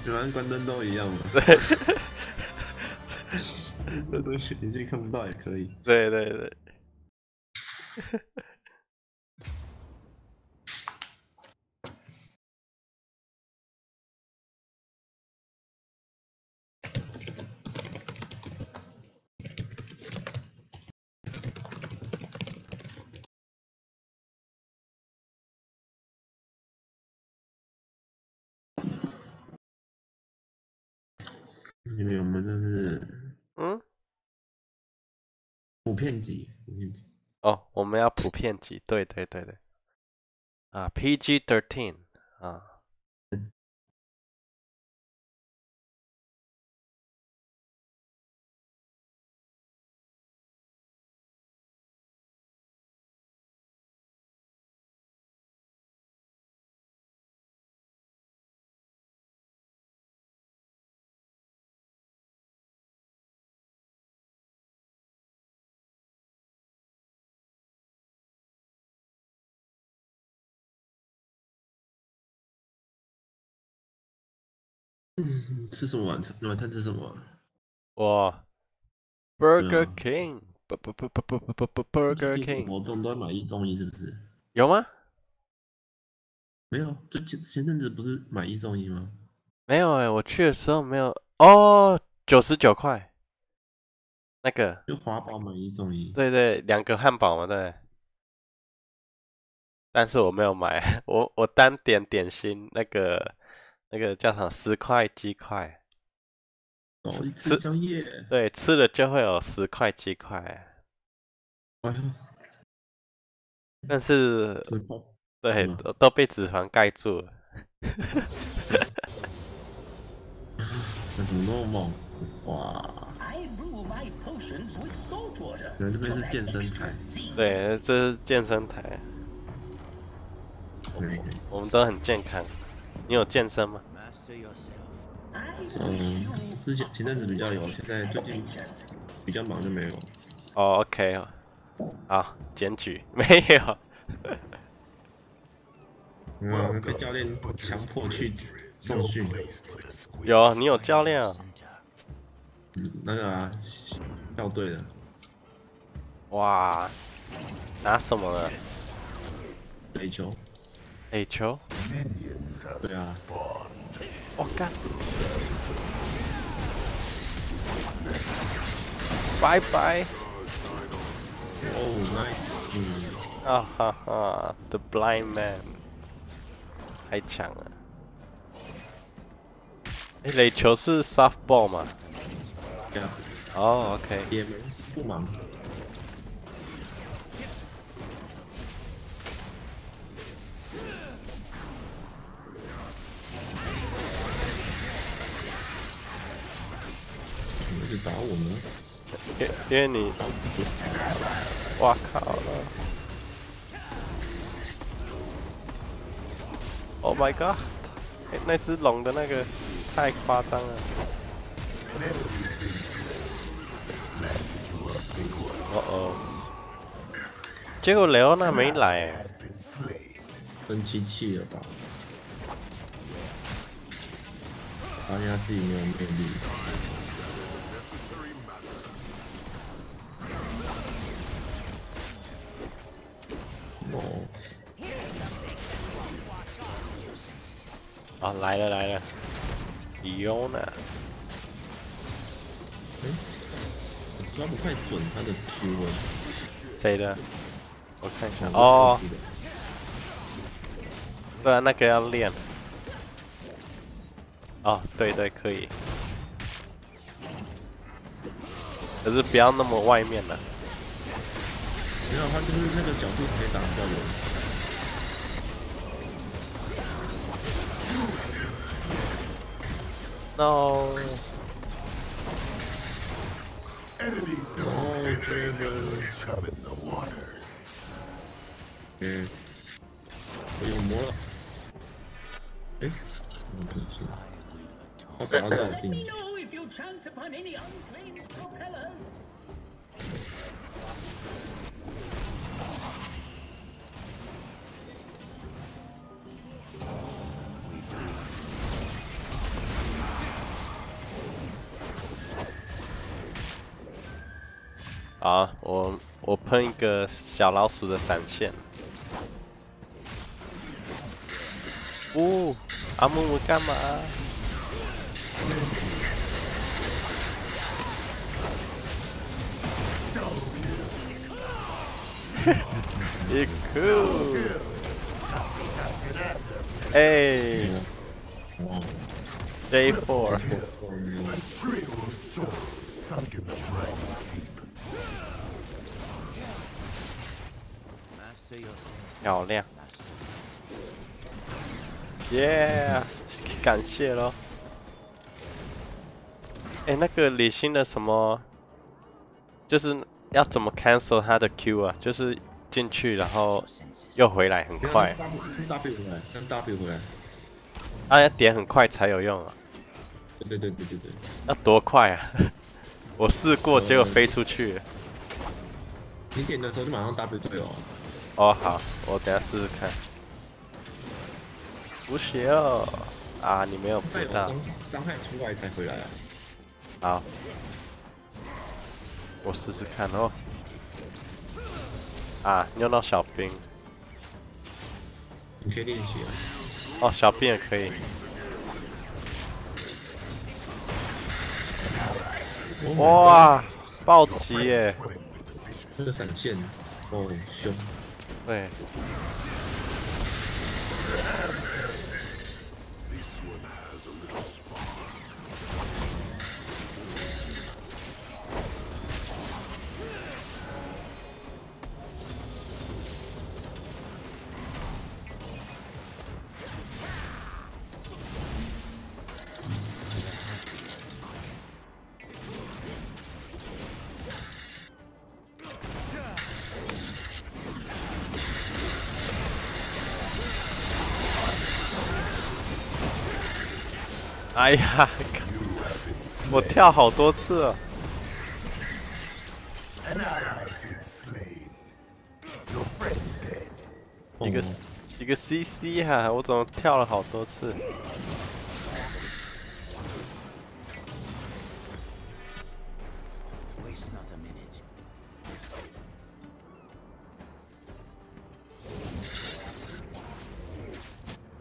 就跟关灯都一样嘛。那 这个你自己看不到也可以。对对对。因为我们这是嗯，普遍级，普遍级。哦，我们要普遍级，对对对对。啊，PG thirteen 啊。嗯，吃什么晚餐？晚餐吃什么啊？我 Burger 嗯 King，不不不不不不不不 Burger King 活动都要买一送一，是不是？有吗？没有，就前前阵子不是买一送一吗？没有哎，我去的时候没有。哦，九十九块。那个，就华宝买一送一。对对，两个汉堡嘛，对。但是我没有买，我我单点点心，那个那个叫什么十块鸡块，哦，一吃次宵夜。对，吃了就会有十块鸡块，哎呦，但是。对嗯都都被脂肪盖住了。那怎么那么猛？哇.原来这边是健身台。对，这是健身台，对，我们都很健康。你有健身吗？嗯，之前前阵子比较有，现在最近比较忙就没有。哦，OK，好，检举 没有。嗯，被教练强迫去重训。有，你有教练啊那个啊，校队的。哇，拿什么了？垒球。垒球？Yeah. Oh god. Bye bye. Oh nice. Ah ha ha. The blind man. Hai 抢了。哎，垒球是 softball 吗？对啊。哦，OK。也没不忙。直打我们，因因为你，哇靠了！Oh my god！哎，那只龙的那个太夸张了。哦哦，结果雷欧娜没来哎。分机器了吧？发现他自己没有魅力。哦，啊，来了来了，伊欧娜，抓不太准他的 Q 啊。谁的？我看一下。哦记，得对啊，那个要练。哦，对对，可以。可是不要那么外面了。没有，他就是那个角度可以打比较远。No，哦，这个，嗯，我有魔了。哎，我不是，他打到这 Let 心好，我我喷一个小老鼠的闪现。哦，阿木木干嘛？一酷！哎哇，，J four. 漂亮，耶、感谢喽。哎，那个李欣的什么，就是要怎么 cancel 他的 Q 啊？就是进去然后又回来很快，那是 W 回来，那是 W 回来。啊，要点很快才有用啊。对对对对对对，要多快啊？我试过，结果飞出去。你点的时候就马上 W 队友啊。哦，好，我等下试试看。不行啊，你没有再有知道。伤伤害出来才回来啊。好，我试试看哦。啊，用到小兵你可以练习啊。哦，小兵也可以。哇，暴击耶！这个闪现，哦，凶。对，哎呀，我跳好多次了。一个哦一个 CC 哈、我怎么跳了好多次.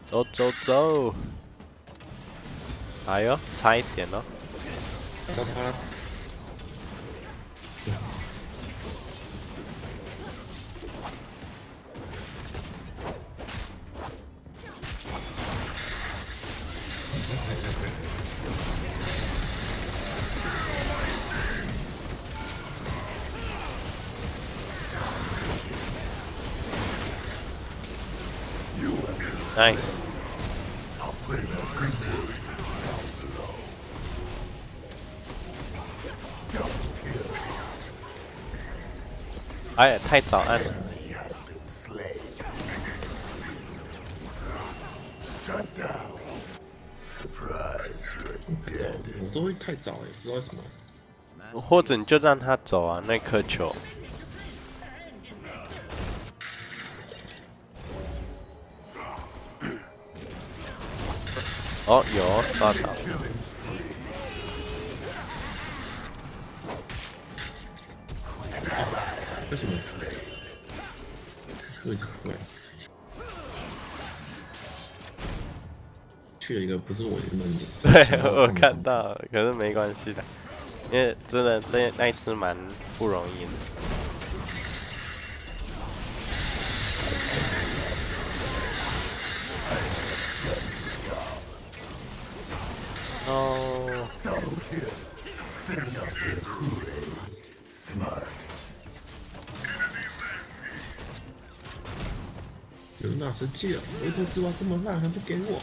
走走走！ 哎呦，差一点哦。打到他 哎，太早按了。我都会太早哎，不知道为什么。或者你就让他走啊，那颗球。哦，有抓到，去了一个不是我原本的。对我看到了，可是没关系的，因为真的那那一次蛮不容易的。哦，有人哪生气了？微波之王这么烂还不给我？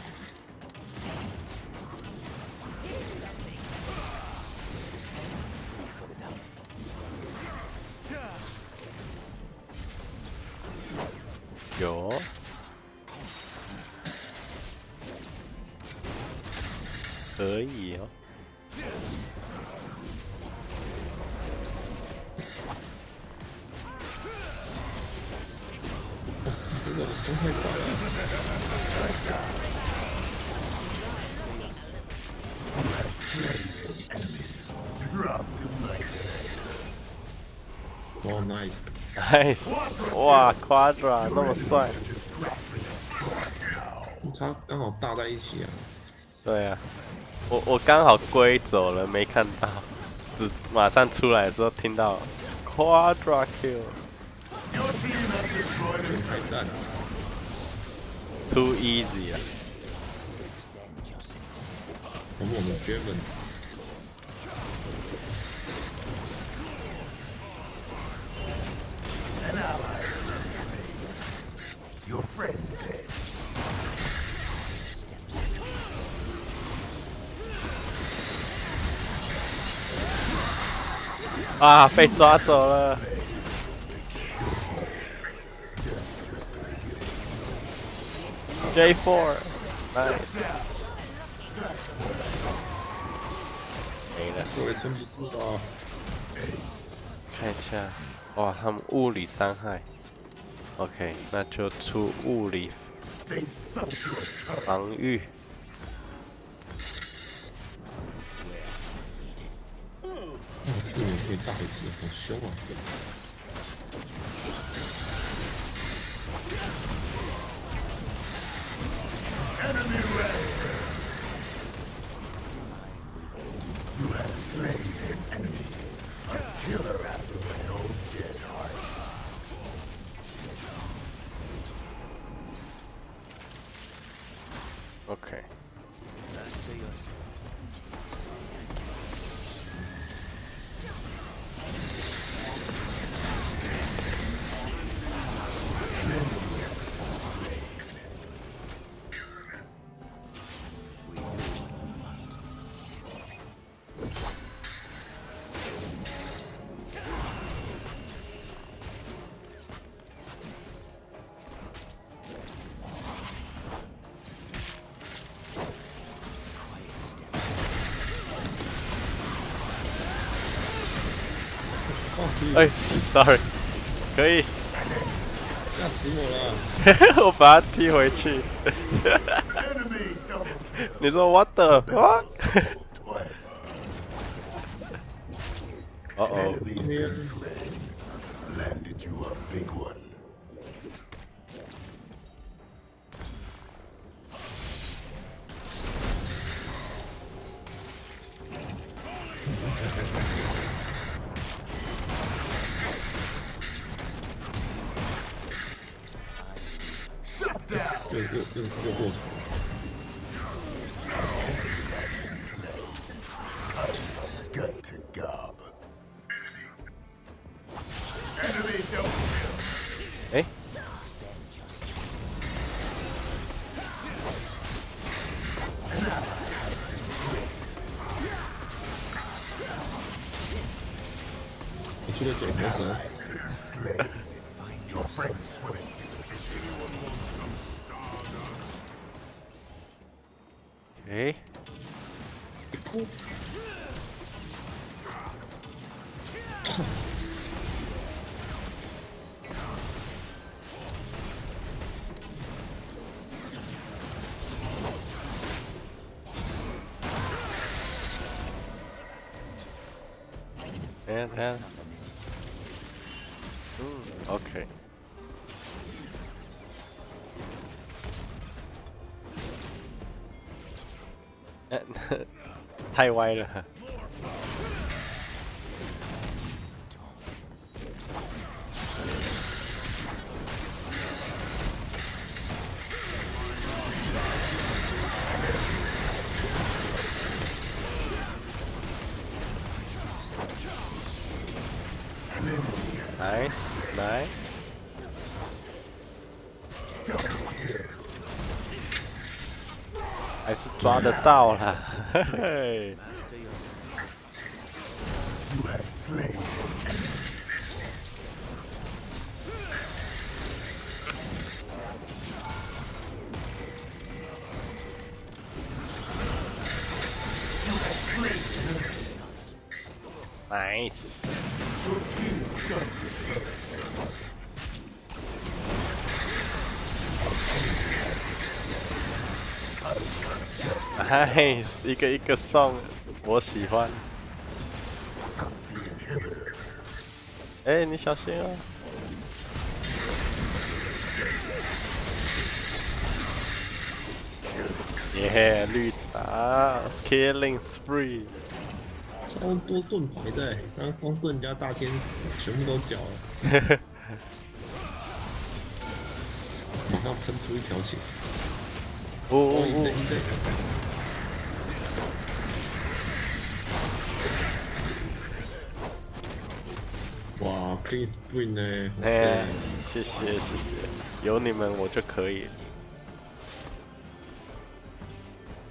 哦，nice！Nice，哇，Quadra 那么帅，他刚好搭在一起啊！对啊，我我刚好归走了，没看到，只马上出来的时候听到 Quadra 太赞 了！ easy 啊，我们我们 Draven Your friend's dead. 啊，被抓走了。 J4，nice，没了。各位撑不住了，看一下，哇，他们物理伤害，OK，那就出物理防御。四年可以大一次，好凶啊！You have slain an enemy. A killer ，sorry，可以，吓死我了！我把它踢回去。 Enemy double kill 你说 what the fuck？ twice. 哦哦， yeah, yeah. Okay. Hi, wire. 到了，嘿 嘿。Nice，一个一个送，我喜欢。哎、你小心哦。耶、绿茶，killing spree。超多盾牌的欸，刚刚光盾加大天使，全部都缴了，马上喷出一条血。哦哦，哦，Clean Spring 呢？哦，哎对，谢谢谢谢，有你们我就可以。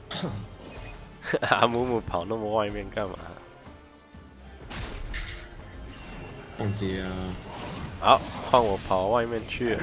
阿姆姆跑那么外面干嘛？忘记啊，好，换我跑外面去了。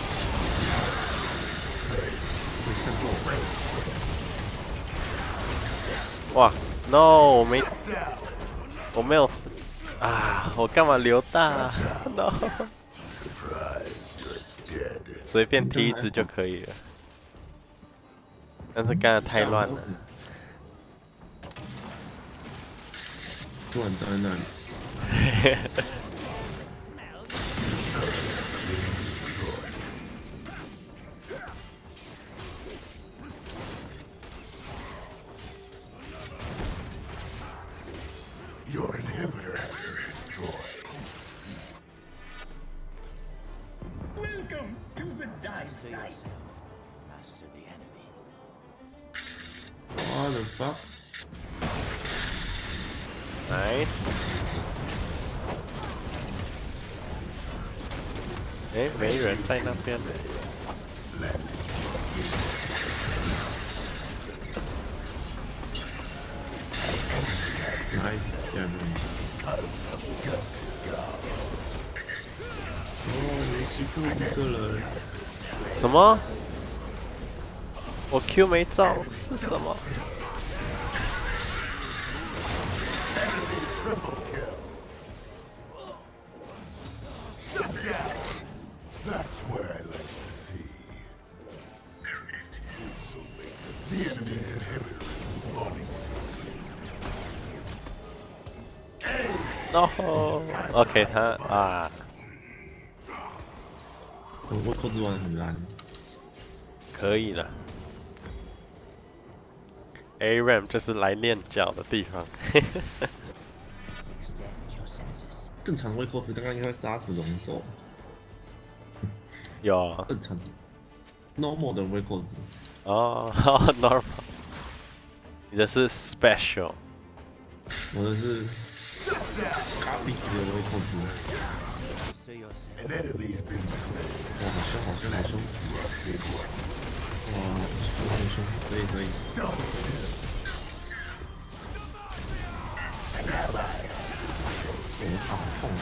哇，No，我没我没有啊，我干嘛留大、啊、？No，Surprise, you're dead. 随便踢一只就可以了。但是干的太乱了。突然站在那里，又没照是什么？然后 ok 他啊。很多控制很难可以的 A ram 就是来练脚的地方。正常微控制刚刚应该杀死龙兽。有，正常，normal 的微控制。哦，哈，normal。你的是 special。我的是。Big one. 哇，凶很凶，可以可以。我好痛啊！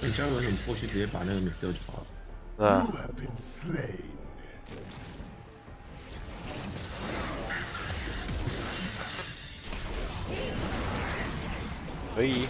你加入你过去直接把那个 miss 掉就好了。啊 You，have been slain. 可以。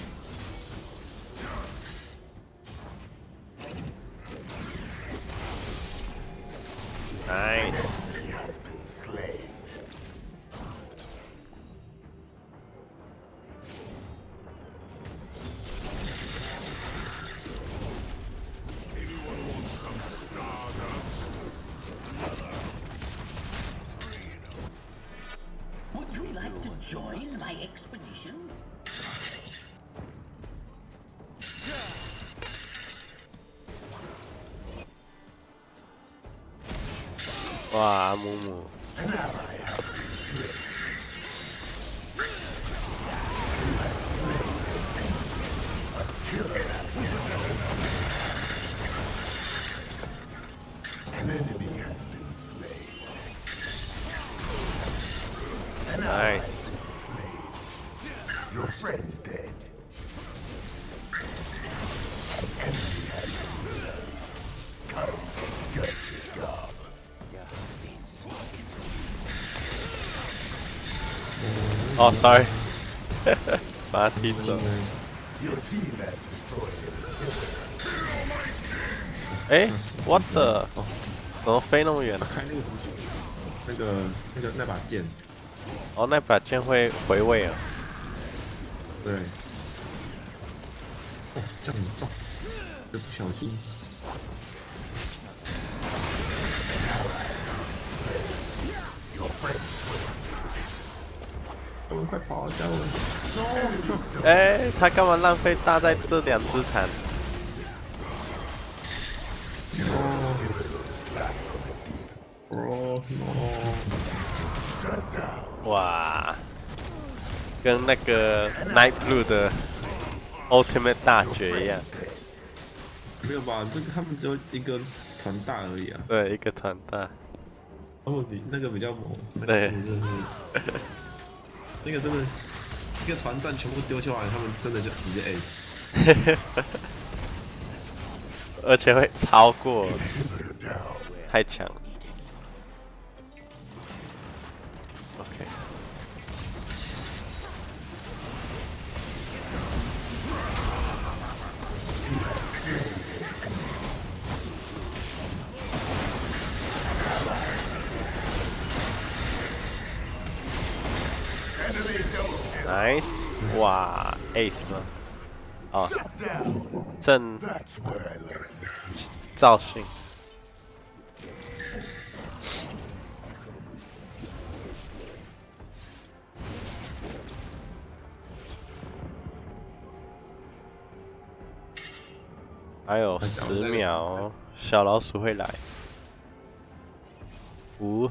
gut to gob. Their heartbeats. 哦，sorry，把他踢走。 Your team has destroyed him. 哎，what the？哦，怎么飞那么远？开那个东西，那个那个那把剑， 哦，那把剑会回位啊。对。哦，这样很重，一不小心。我们快跑，加油！No！哎，他干嘛浪费大在这两只坦？跟那个 Night Blue 的 Ultimate 大绝一样。没有吧？这个他们只有一个团大而已啊。对，一个团大。哦，你那个比较猛，那对 那个真的，一个团战全部丢下来，他们真的就直接 ace。而且会超过，太强了。Nice，哇，ACE 吗？哦，正，赵信。还有十秒，小老鼠会来。五。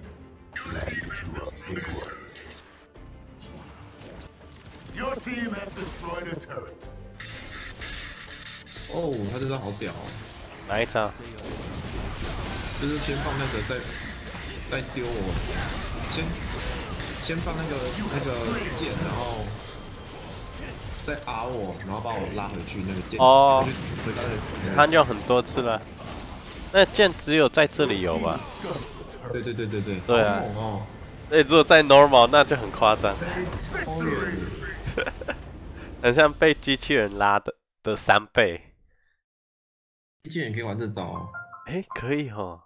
Land you a big one. Your team has destroyed a turret. 哦，他这招好屌哦！哪一招？就是先放那个，再再丢我，先先放那个那个剑，然后再打我，然后把我拉回去那个剑。哦回去回到那个他用很多次了。那剑只有在这里有吧？对对对对对。对啊好猛哦！哎，如果在 normal 那就很夸张，很像被机器人拉的的三倍。机器人可以玩这招哦。哎，可以哦，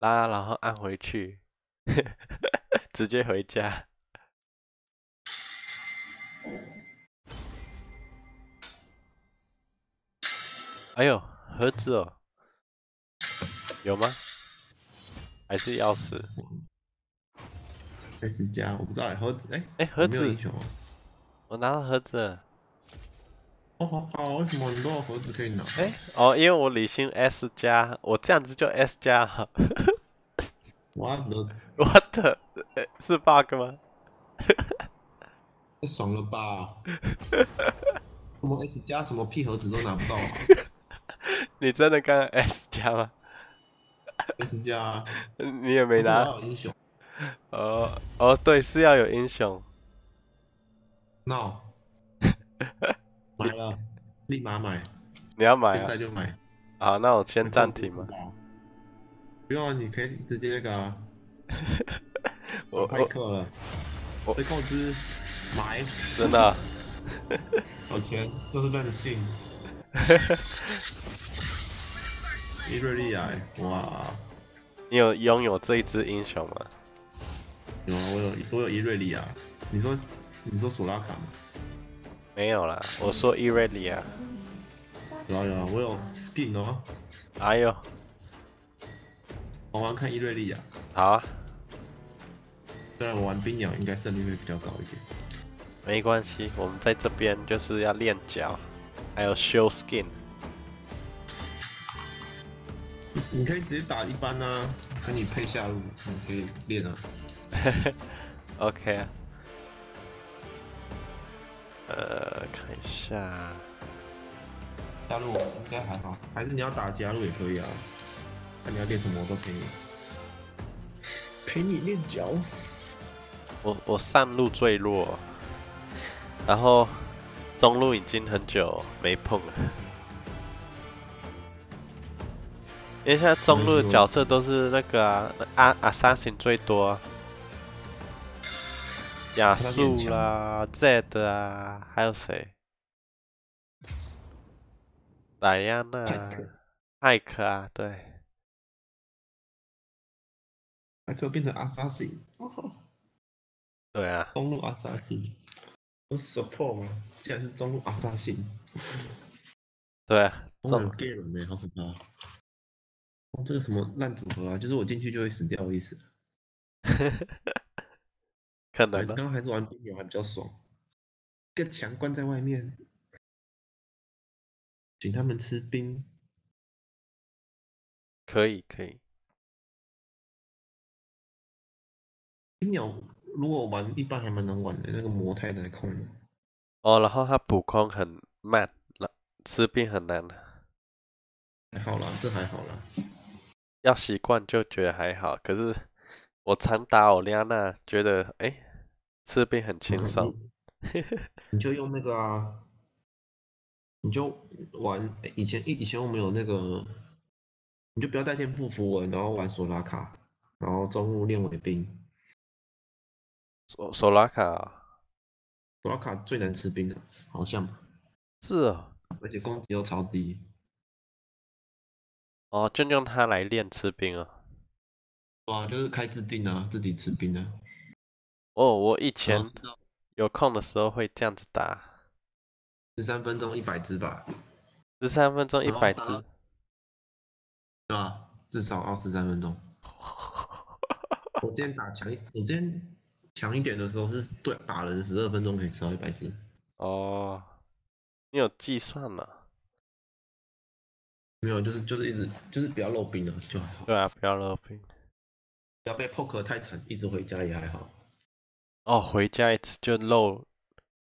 拉然后按回去，直接回家。哎呦，盒子哦，有吗？还是钥匙？S 加，我不知道哎，盒子哎哎盒子我拿到盒子了。哦，好好，为什么很多的盒子可以拿？哎，哦，因为我理性 S 加，我这样子就 S 加好。我的我的呃是 bug 吗？太爽了吧！什么 S 加什么屁盒子都拿不到啊 你真的刚刚 S 加吗？！S 加 你也没拿。有英雄，哦哦，对，是要有英雄。no，买了，立马买，你要买啊？现在就买。好，那我先暂停嘛。不用啊，你可以直接那个 我我课了，我被告知买，真的啊、有钱就是任性。伊瑞利亚，哇，你有拥有这一只英雄吗？有啊，我有我有伊瑞利亚。你说你说索拉卡吗？没有啦，我说伊瑞利亚。有啊有啊，我有 skin 哦。哎呦，我玩看伊瑞利亚，好啊，虽然我玩冰鸟应该胜率会比较高一点。没关系，我们在这边就是要练脚，还有修 skin。你你可以直接打一般啊，跟你配下路，你可以练啊。OK 啊。呃，看一下，加入应该还好，还是你要打加入也可以啊。看你要练什么我都可以。陪你练脚。我我上路最弱，然后中路已经很久没碰了，因为现在中路的角色都是那个啊，阿阿萨辛最多啊，亚素啦、Zed 啊，还有谁？莱安娜艾克啊，对，艾克变成阿萨辛，对啊，中路阿萨辛。不是 support 吗？竟然是中路阿萨辛，对啊，中路 gay 人呢，好可怕。哦，这个什么烂组合啊？就是我进去就会死掉的意思。可能呢，还是刚刚还是玩冰鸟还比较爽，一个墙关在外面，请他们吃冰。可以可以，冰鸟如果玩一般还蛮难玩的，那个魔太难控了。哦，然后它补空很慢，那吃冰很难，还好啦，是还好啦。要习惯就觉得还好。可是我常打欧利亚娜，觉得哎，吃兵很轻松。你就用那个啊，你就玩以前以前我们有那个，你就不要带天赋符文，然后玩索拉卡，然后中路练尾兵。索索拉卡啊索拉卡最难吃兵的，好像，是哦，而且攻击又超低。哦，就用它来练吃兵啊。哇，就是开自定啊，自己吃兵啊。哦，我以前有空的时候会这样子打。十三分钟一百只吧，十三分钟一百只然后，对吧？至少二十三分钟。我今天打强一，我今天强一点的时候是对打人十二分钟可以吃到一百只，哦，你有计算了？没有，就是就是一直就是不要漏兵了就还好，对啊，不要漏兵。不要被 poke 太惨，一直回家也还好。哦，回家一次就漏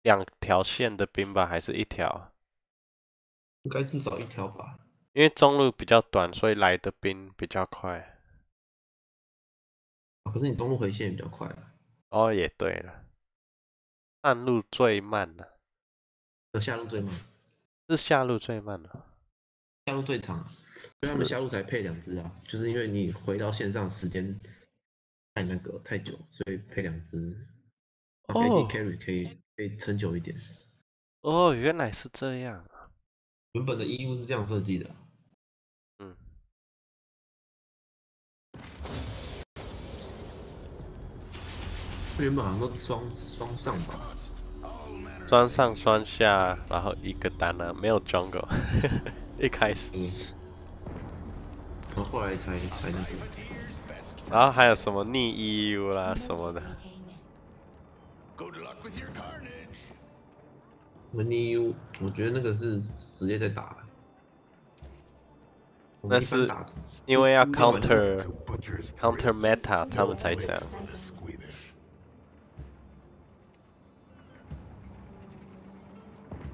两条线的兵吧，还是一条？应该至少一条吧。因为中路比较短，所以来的兵比较快。啊可是你中路回线也比较快啊，哦，也对了，上路最慢了，那下路最慢，是下路最慢了。下路最长啊，所以他们下路才配两只啊，就是因为你回到线上时间太那个太久，所以配两只。啊哦 AD carry 可以可以撑久一点。哦，原来是这样啊。原本的义务是这样设计的，嗯，原本好像都双双上吧。双上双下，然后一个单啊，没有 jungle。一开始，嗯，然后后来才才那个。然后还有什么逆 EU 啦什么的。Good luck with your carnage. 文尼 U，我觉得那个是直接在打那是因为要 counter counter meta，他们才这样.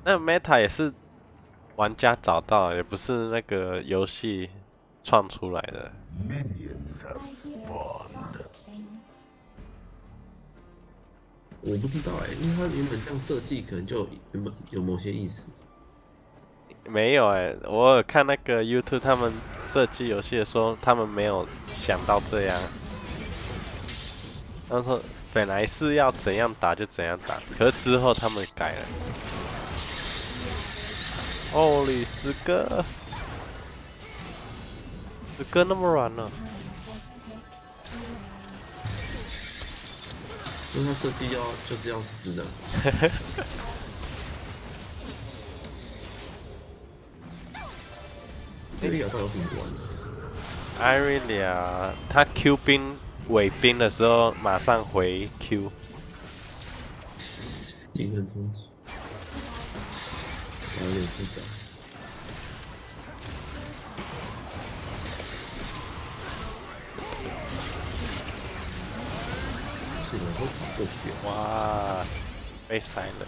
那 meta 也是玩家找到，也不是那个游戏创出来的。我不知道哎、因为它原本这样设计，可能就有原本有某些意思。没有哎、我有看那个 YouTube 他们设计游戏的时候，他们没有想到这样。他们说本来是要怎样打就怎样打，可是之后他们改了。哦，李斯哥，这哥那么软呢、因为他设计要就是要死的。这里有什么玩的？艾瑞利亚他 Q 兵尾兵的时候马上回 Q，有点复杂。是的，会跑过去啊。哇，被塞了，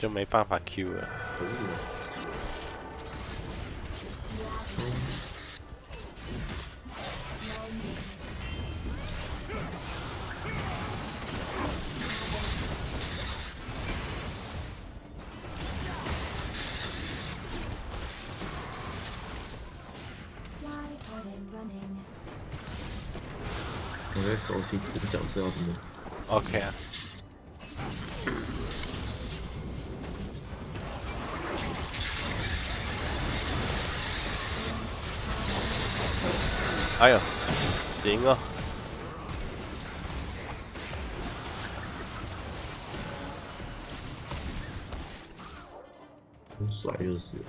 就没办法 Q 了。可我在熟悉这个角色要怎么 OK 啊。哎呦，行啊。很甩就是了。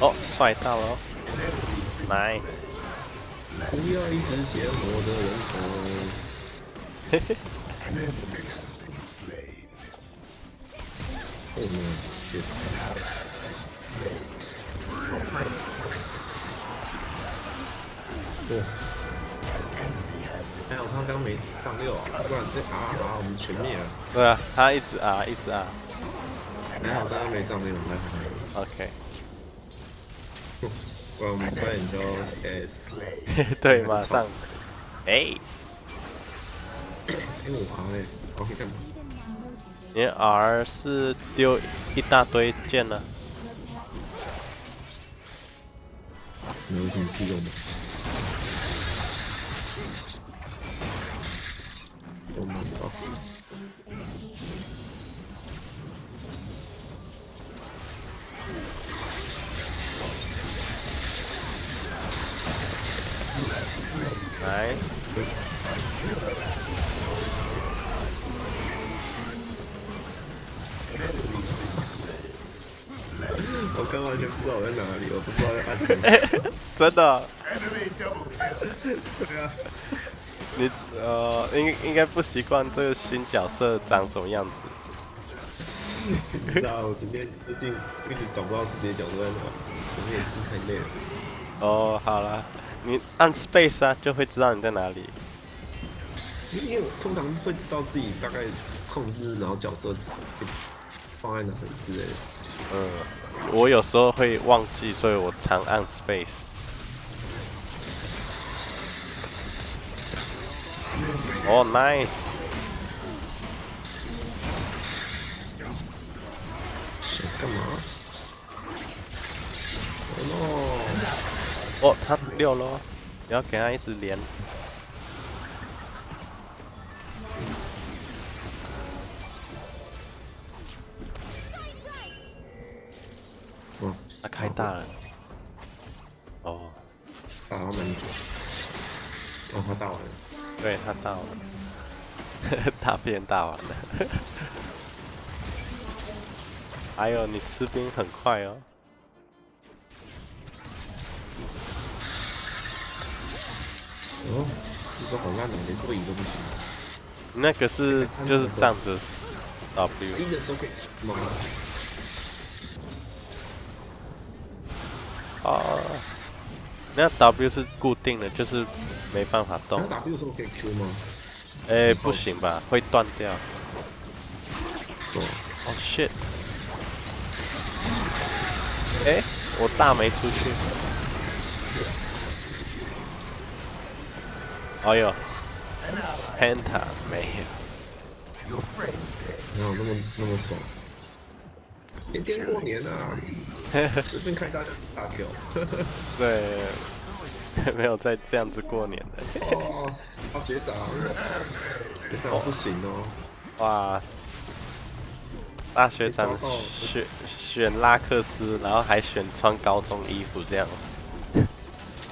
哦，帅到了哦，nice。不要一直捡我的人头。An enemy has been slain. 哦 no shit！哦，还好他刚没上六啊，不然这啊啊我们全灭了。对啊，他一直啊，一直啊。还好他刚没上六，还好还好。OK，我们差点就 S。对，马上 Ace。哎我 R 嘞，我可以干嘛？你的 R 是丢一大堆剑呢、你有什么屁用吗？不习惯这个新角色长什么样子。你知道我今天最近一直找不到自己的角色在哪里，我们也是太累了。哦，好了，你按 space 啊，就会知道你在哪里。因为我通常会知道自己大概控制，然后角色放在哪里之类的。嗯，我有时候会忘记，所以我常按 space。哦、nice，想干嘛？哦哦，他六咯，你要给他一直连。哦，他开大了。哦，打到蛮久。哦，他打完了。对他到了，他变大完了。还有，你吃兵很快哦。哦，这招好烂哦，连对影都不行。那个是就是这样子 W，一的时候可以出吗？啊，那 W 是固定的，就是没办法动然后。W 的时候可以 Q 吗？哎、不行吧，会断掉。哦、shit！哎、我大没出去。哎呦，Penta 没有。哪有那么那么爽？天天过年啊，随便开大大 Q。对，没有再这样子过年的。哦，啊学长，学长不行哦。哇，大学长被抓到了选选拉克斯，然后还选穿高中衣服这样，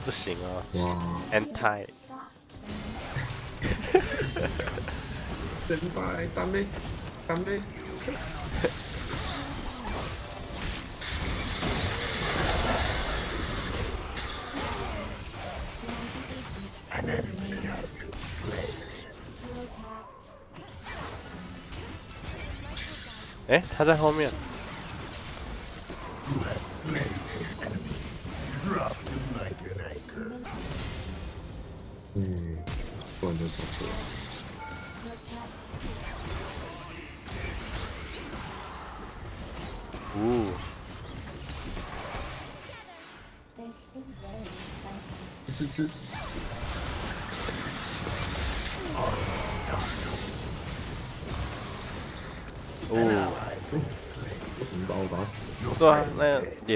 不行哦哇， ，anti。先輩ダメダメ 他在后面。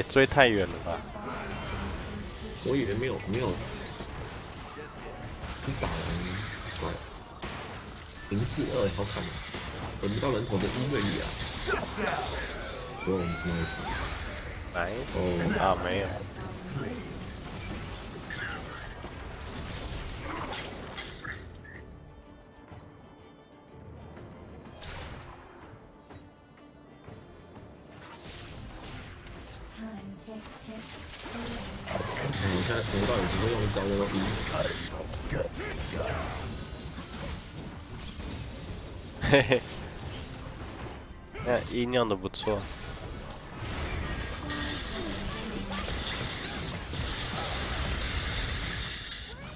也追太远了吧？我以为没有没有，一打完，哇，零四二好惨啊！轮不到人头的音乐里啊！哦，nice，nice 哦，啊，没有。音量的不错。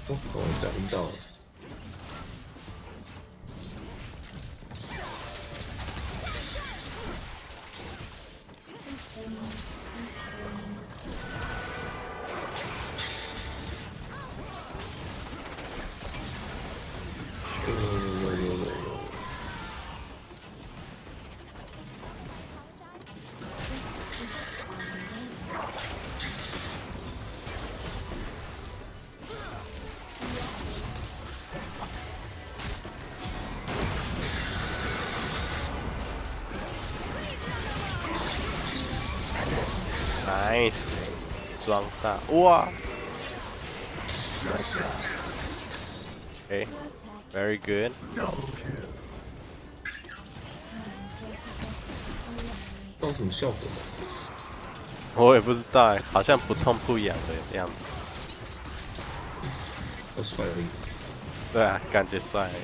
哦，我讲晕到了。哇！Okay，very good。Double kill. 到什么效果？我也不知道哎，好像不痛不痒的样子。我帅而已。对啊，感觉帅而已。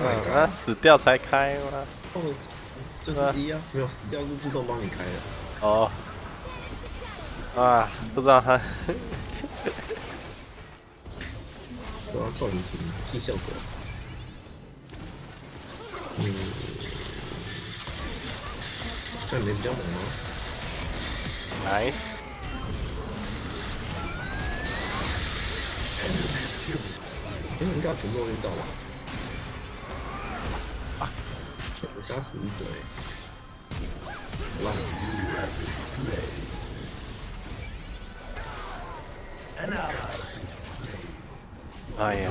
嗯，啊死掉才开吗？哦，就是一啊，没有死掉是自动帮你开的。哦，啊，不知道他，我要靠引擎替效果。嗯，这没比较猛吗？nice，应该全部都遇到吧？杀死一嘴。哎呀！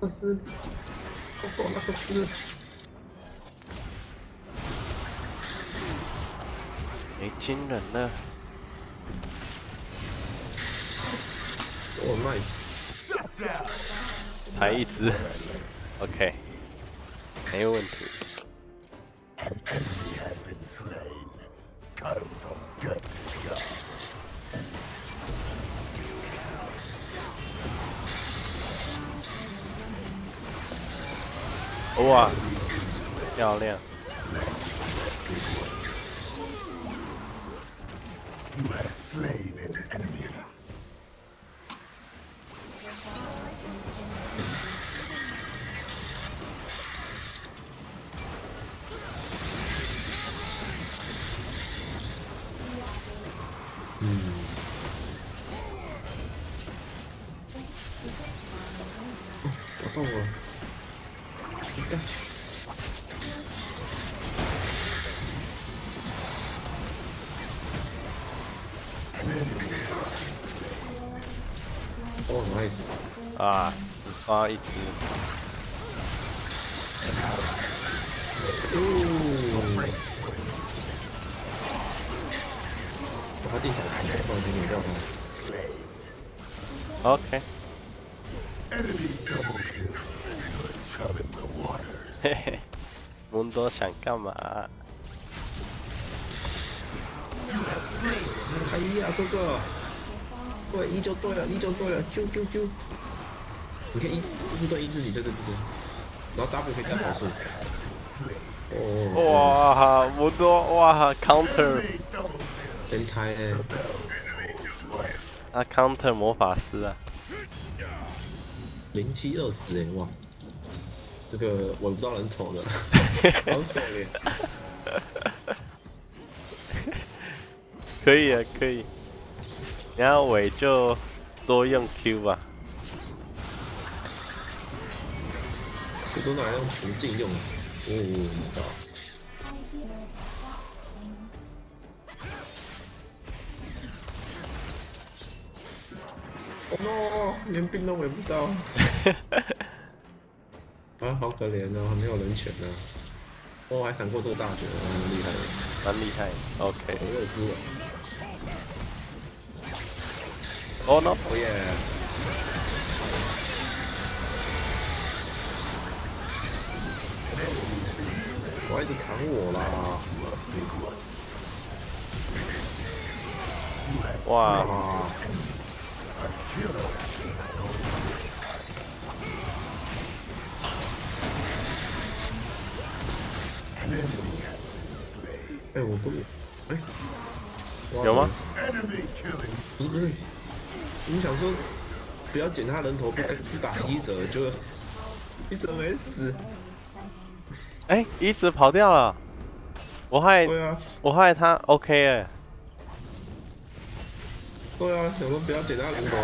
那是，告诉我那个是。没惊人呢。我、oh, 才一只，OK，没有问题。哇，漂亮！想干嘛？哎呀，哥哥，对，一就对了，一就对了，啾啾啾！你看一不对一自己，对对对对，然后 W 可以加跑速。哦，哇，蒙多哇，counter，Double 变态哎.他 counter 魔法师啊，零七二十哎，哇，这个稳不到人头的，好可怜。可以啊，可以。然后尾就多用 Q 吧，这都拿来用途径用的。哦，知道。哦 no，连兵都围不到。啊，好可怜哦，没有人选呢。哦，还闪过这个大绝，蛮厉害的。蛮厉害。OK，我有滋味。哦 no，哦耶！我一直砍我啦！哇，哎，我不，哎，有吗？不是不是，你想说不要捡他人头，不不打一折就一折没死。哎，一直跑掉了，我害对啊，我害他 OK 哎，对啊，想说不要捡他人头.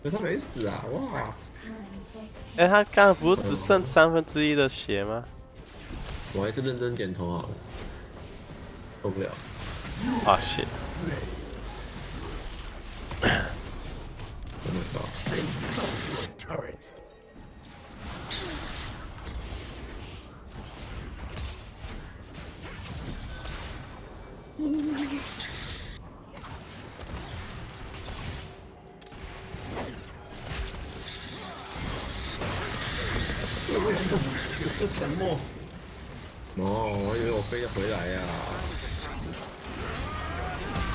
可他没死啊！哇，哎、他刚刚不是只剩三分之一的血吗？我还是认真点头好了，受不了，啊！血，我靠！这为什么？沉默。哦，我以为我飞回来呀。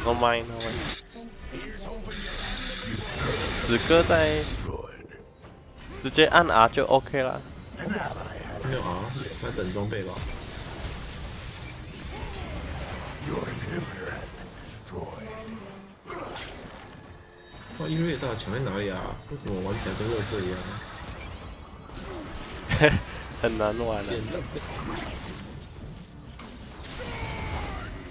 哦，我的天，我的天，死哥在直接按 R 就 OK 了。没有啊在等装备吧？音乐到底前面哪里啊？为什么完玩起来跟热刺一样？很难玩啊。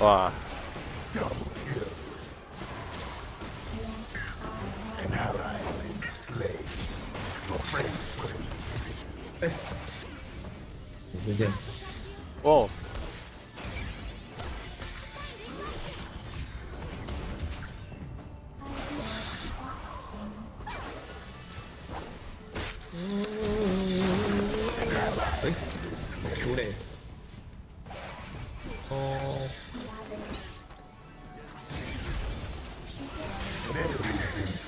Wow. Double kill. An ally has been slain. Your friends will be. Whoa. Oh.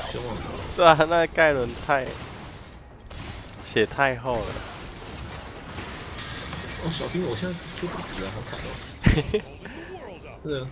凶啊！对啊，那个盖伦太血太厚了。哦，小兵，我现在就不死了，好惨哦！是啊，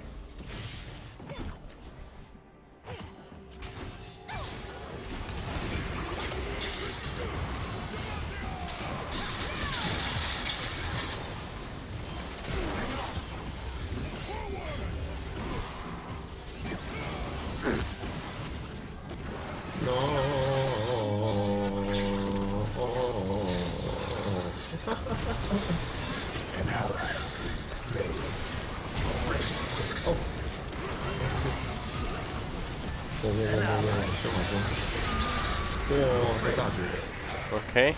ok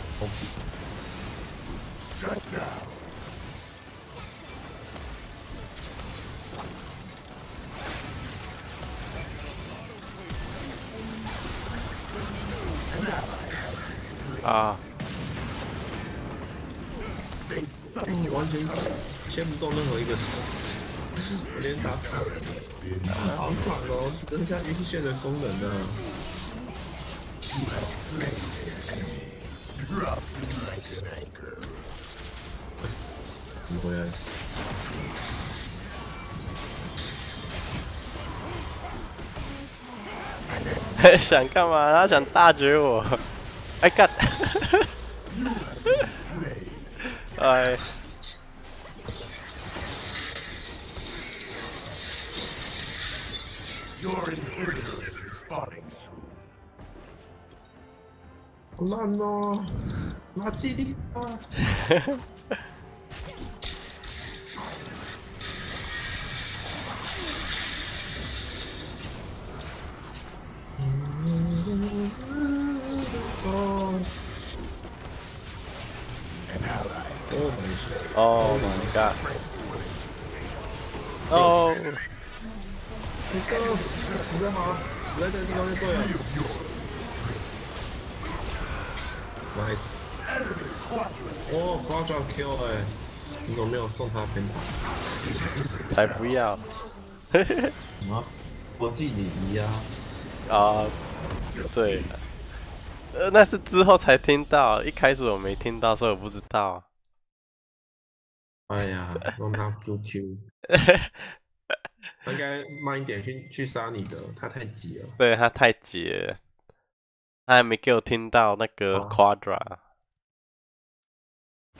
啊。完全牵不动任何一个有点 打不了好惨哦增加晕眩的功能呢想干嘛？他想大绝我。哎，Your inhibitor is respawning soon. 好烂哦，垃圾地啊！死得好，死在这个地方就对了。Nice。哦，Quadra kill 哎、你怎么没有送他偏塔？才不要。什么？国际礼仪啊？啊，对，呃，那是之后才听到，一开始我没听到，所以我不知道。哎呀，让他 QQ。他应该慢一点去去杀你的，他太急了。对他太急了，他还没给我听到那个哦 Quadra。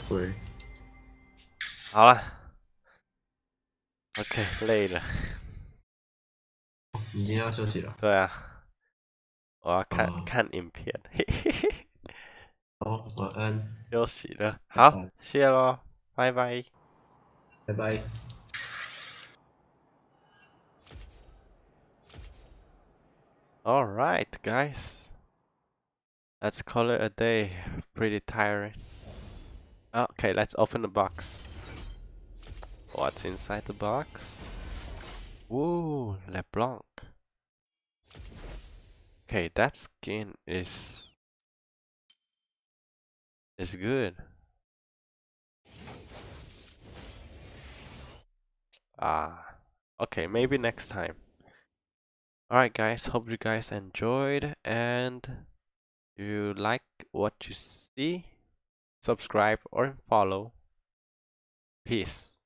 对，好了，OK，累了。你今天要休息了。对啊，我要看、哦看影片，嘿嘿嘿，好，晚安，休息了。好拜，谢喽，拜拜。拜拜。All right, guys. Let's call it a day. Pretty tiring. Okay, let's open the box. What's inside the box? Ooh, LeBlanc. Okay, that skin is is good. Ah, okay, maybe next time. Alright guys, hope you guys enjoyed and if you like what you see, subscribe or follow. Peace.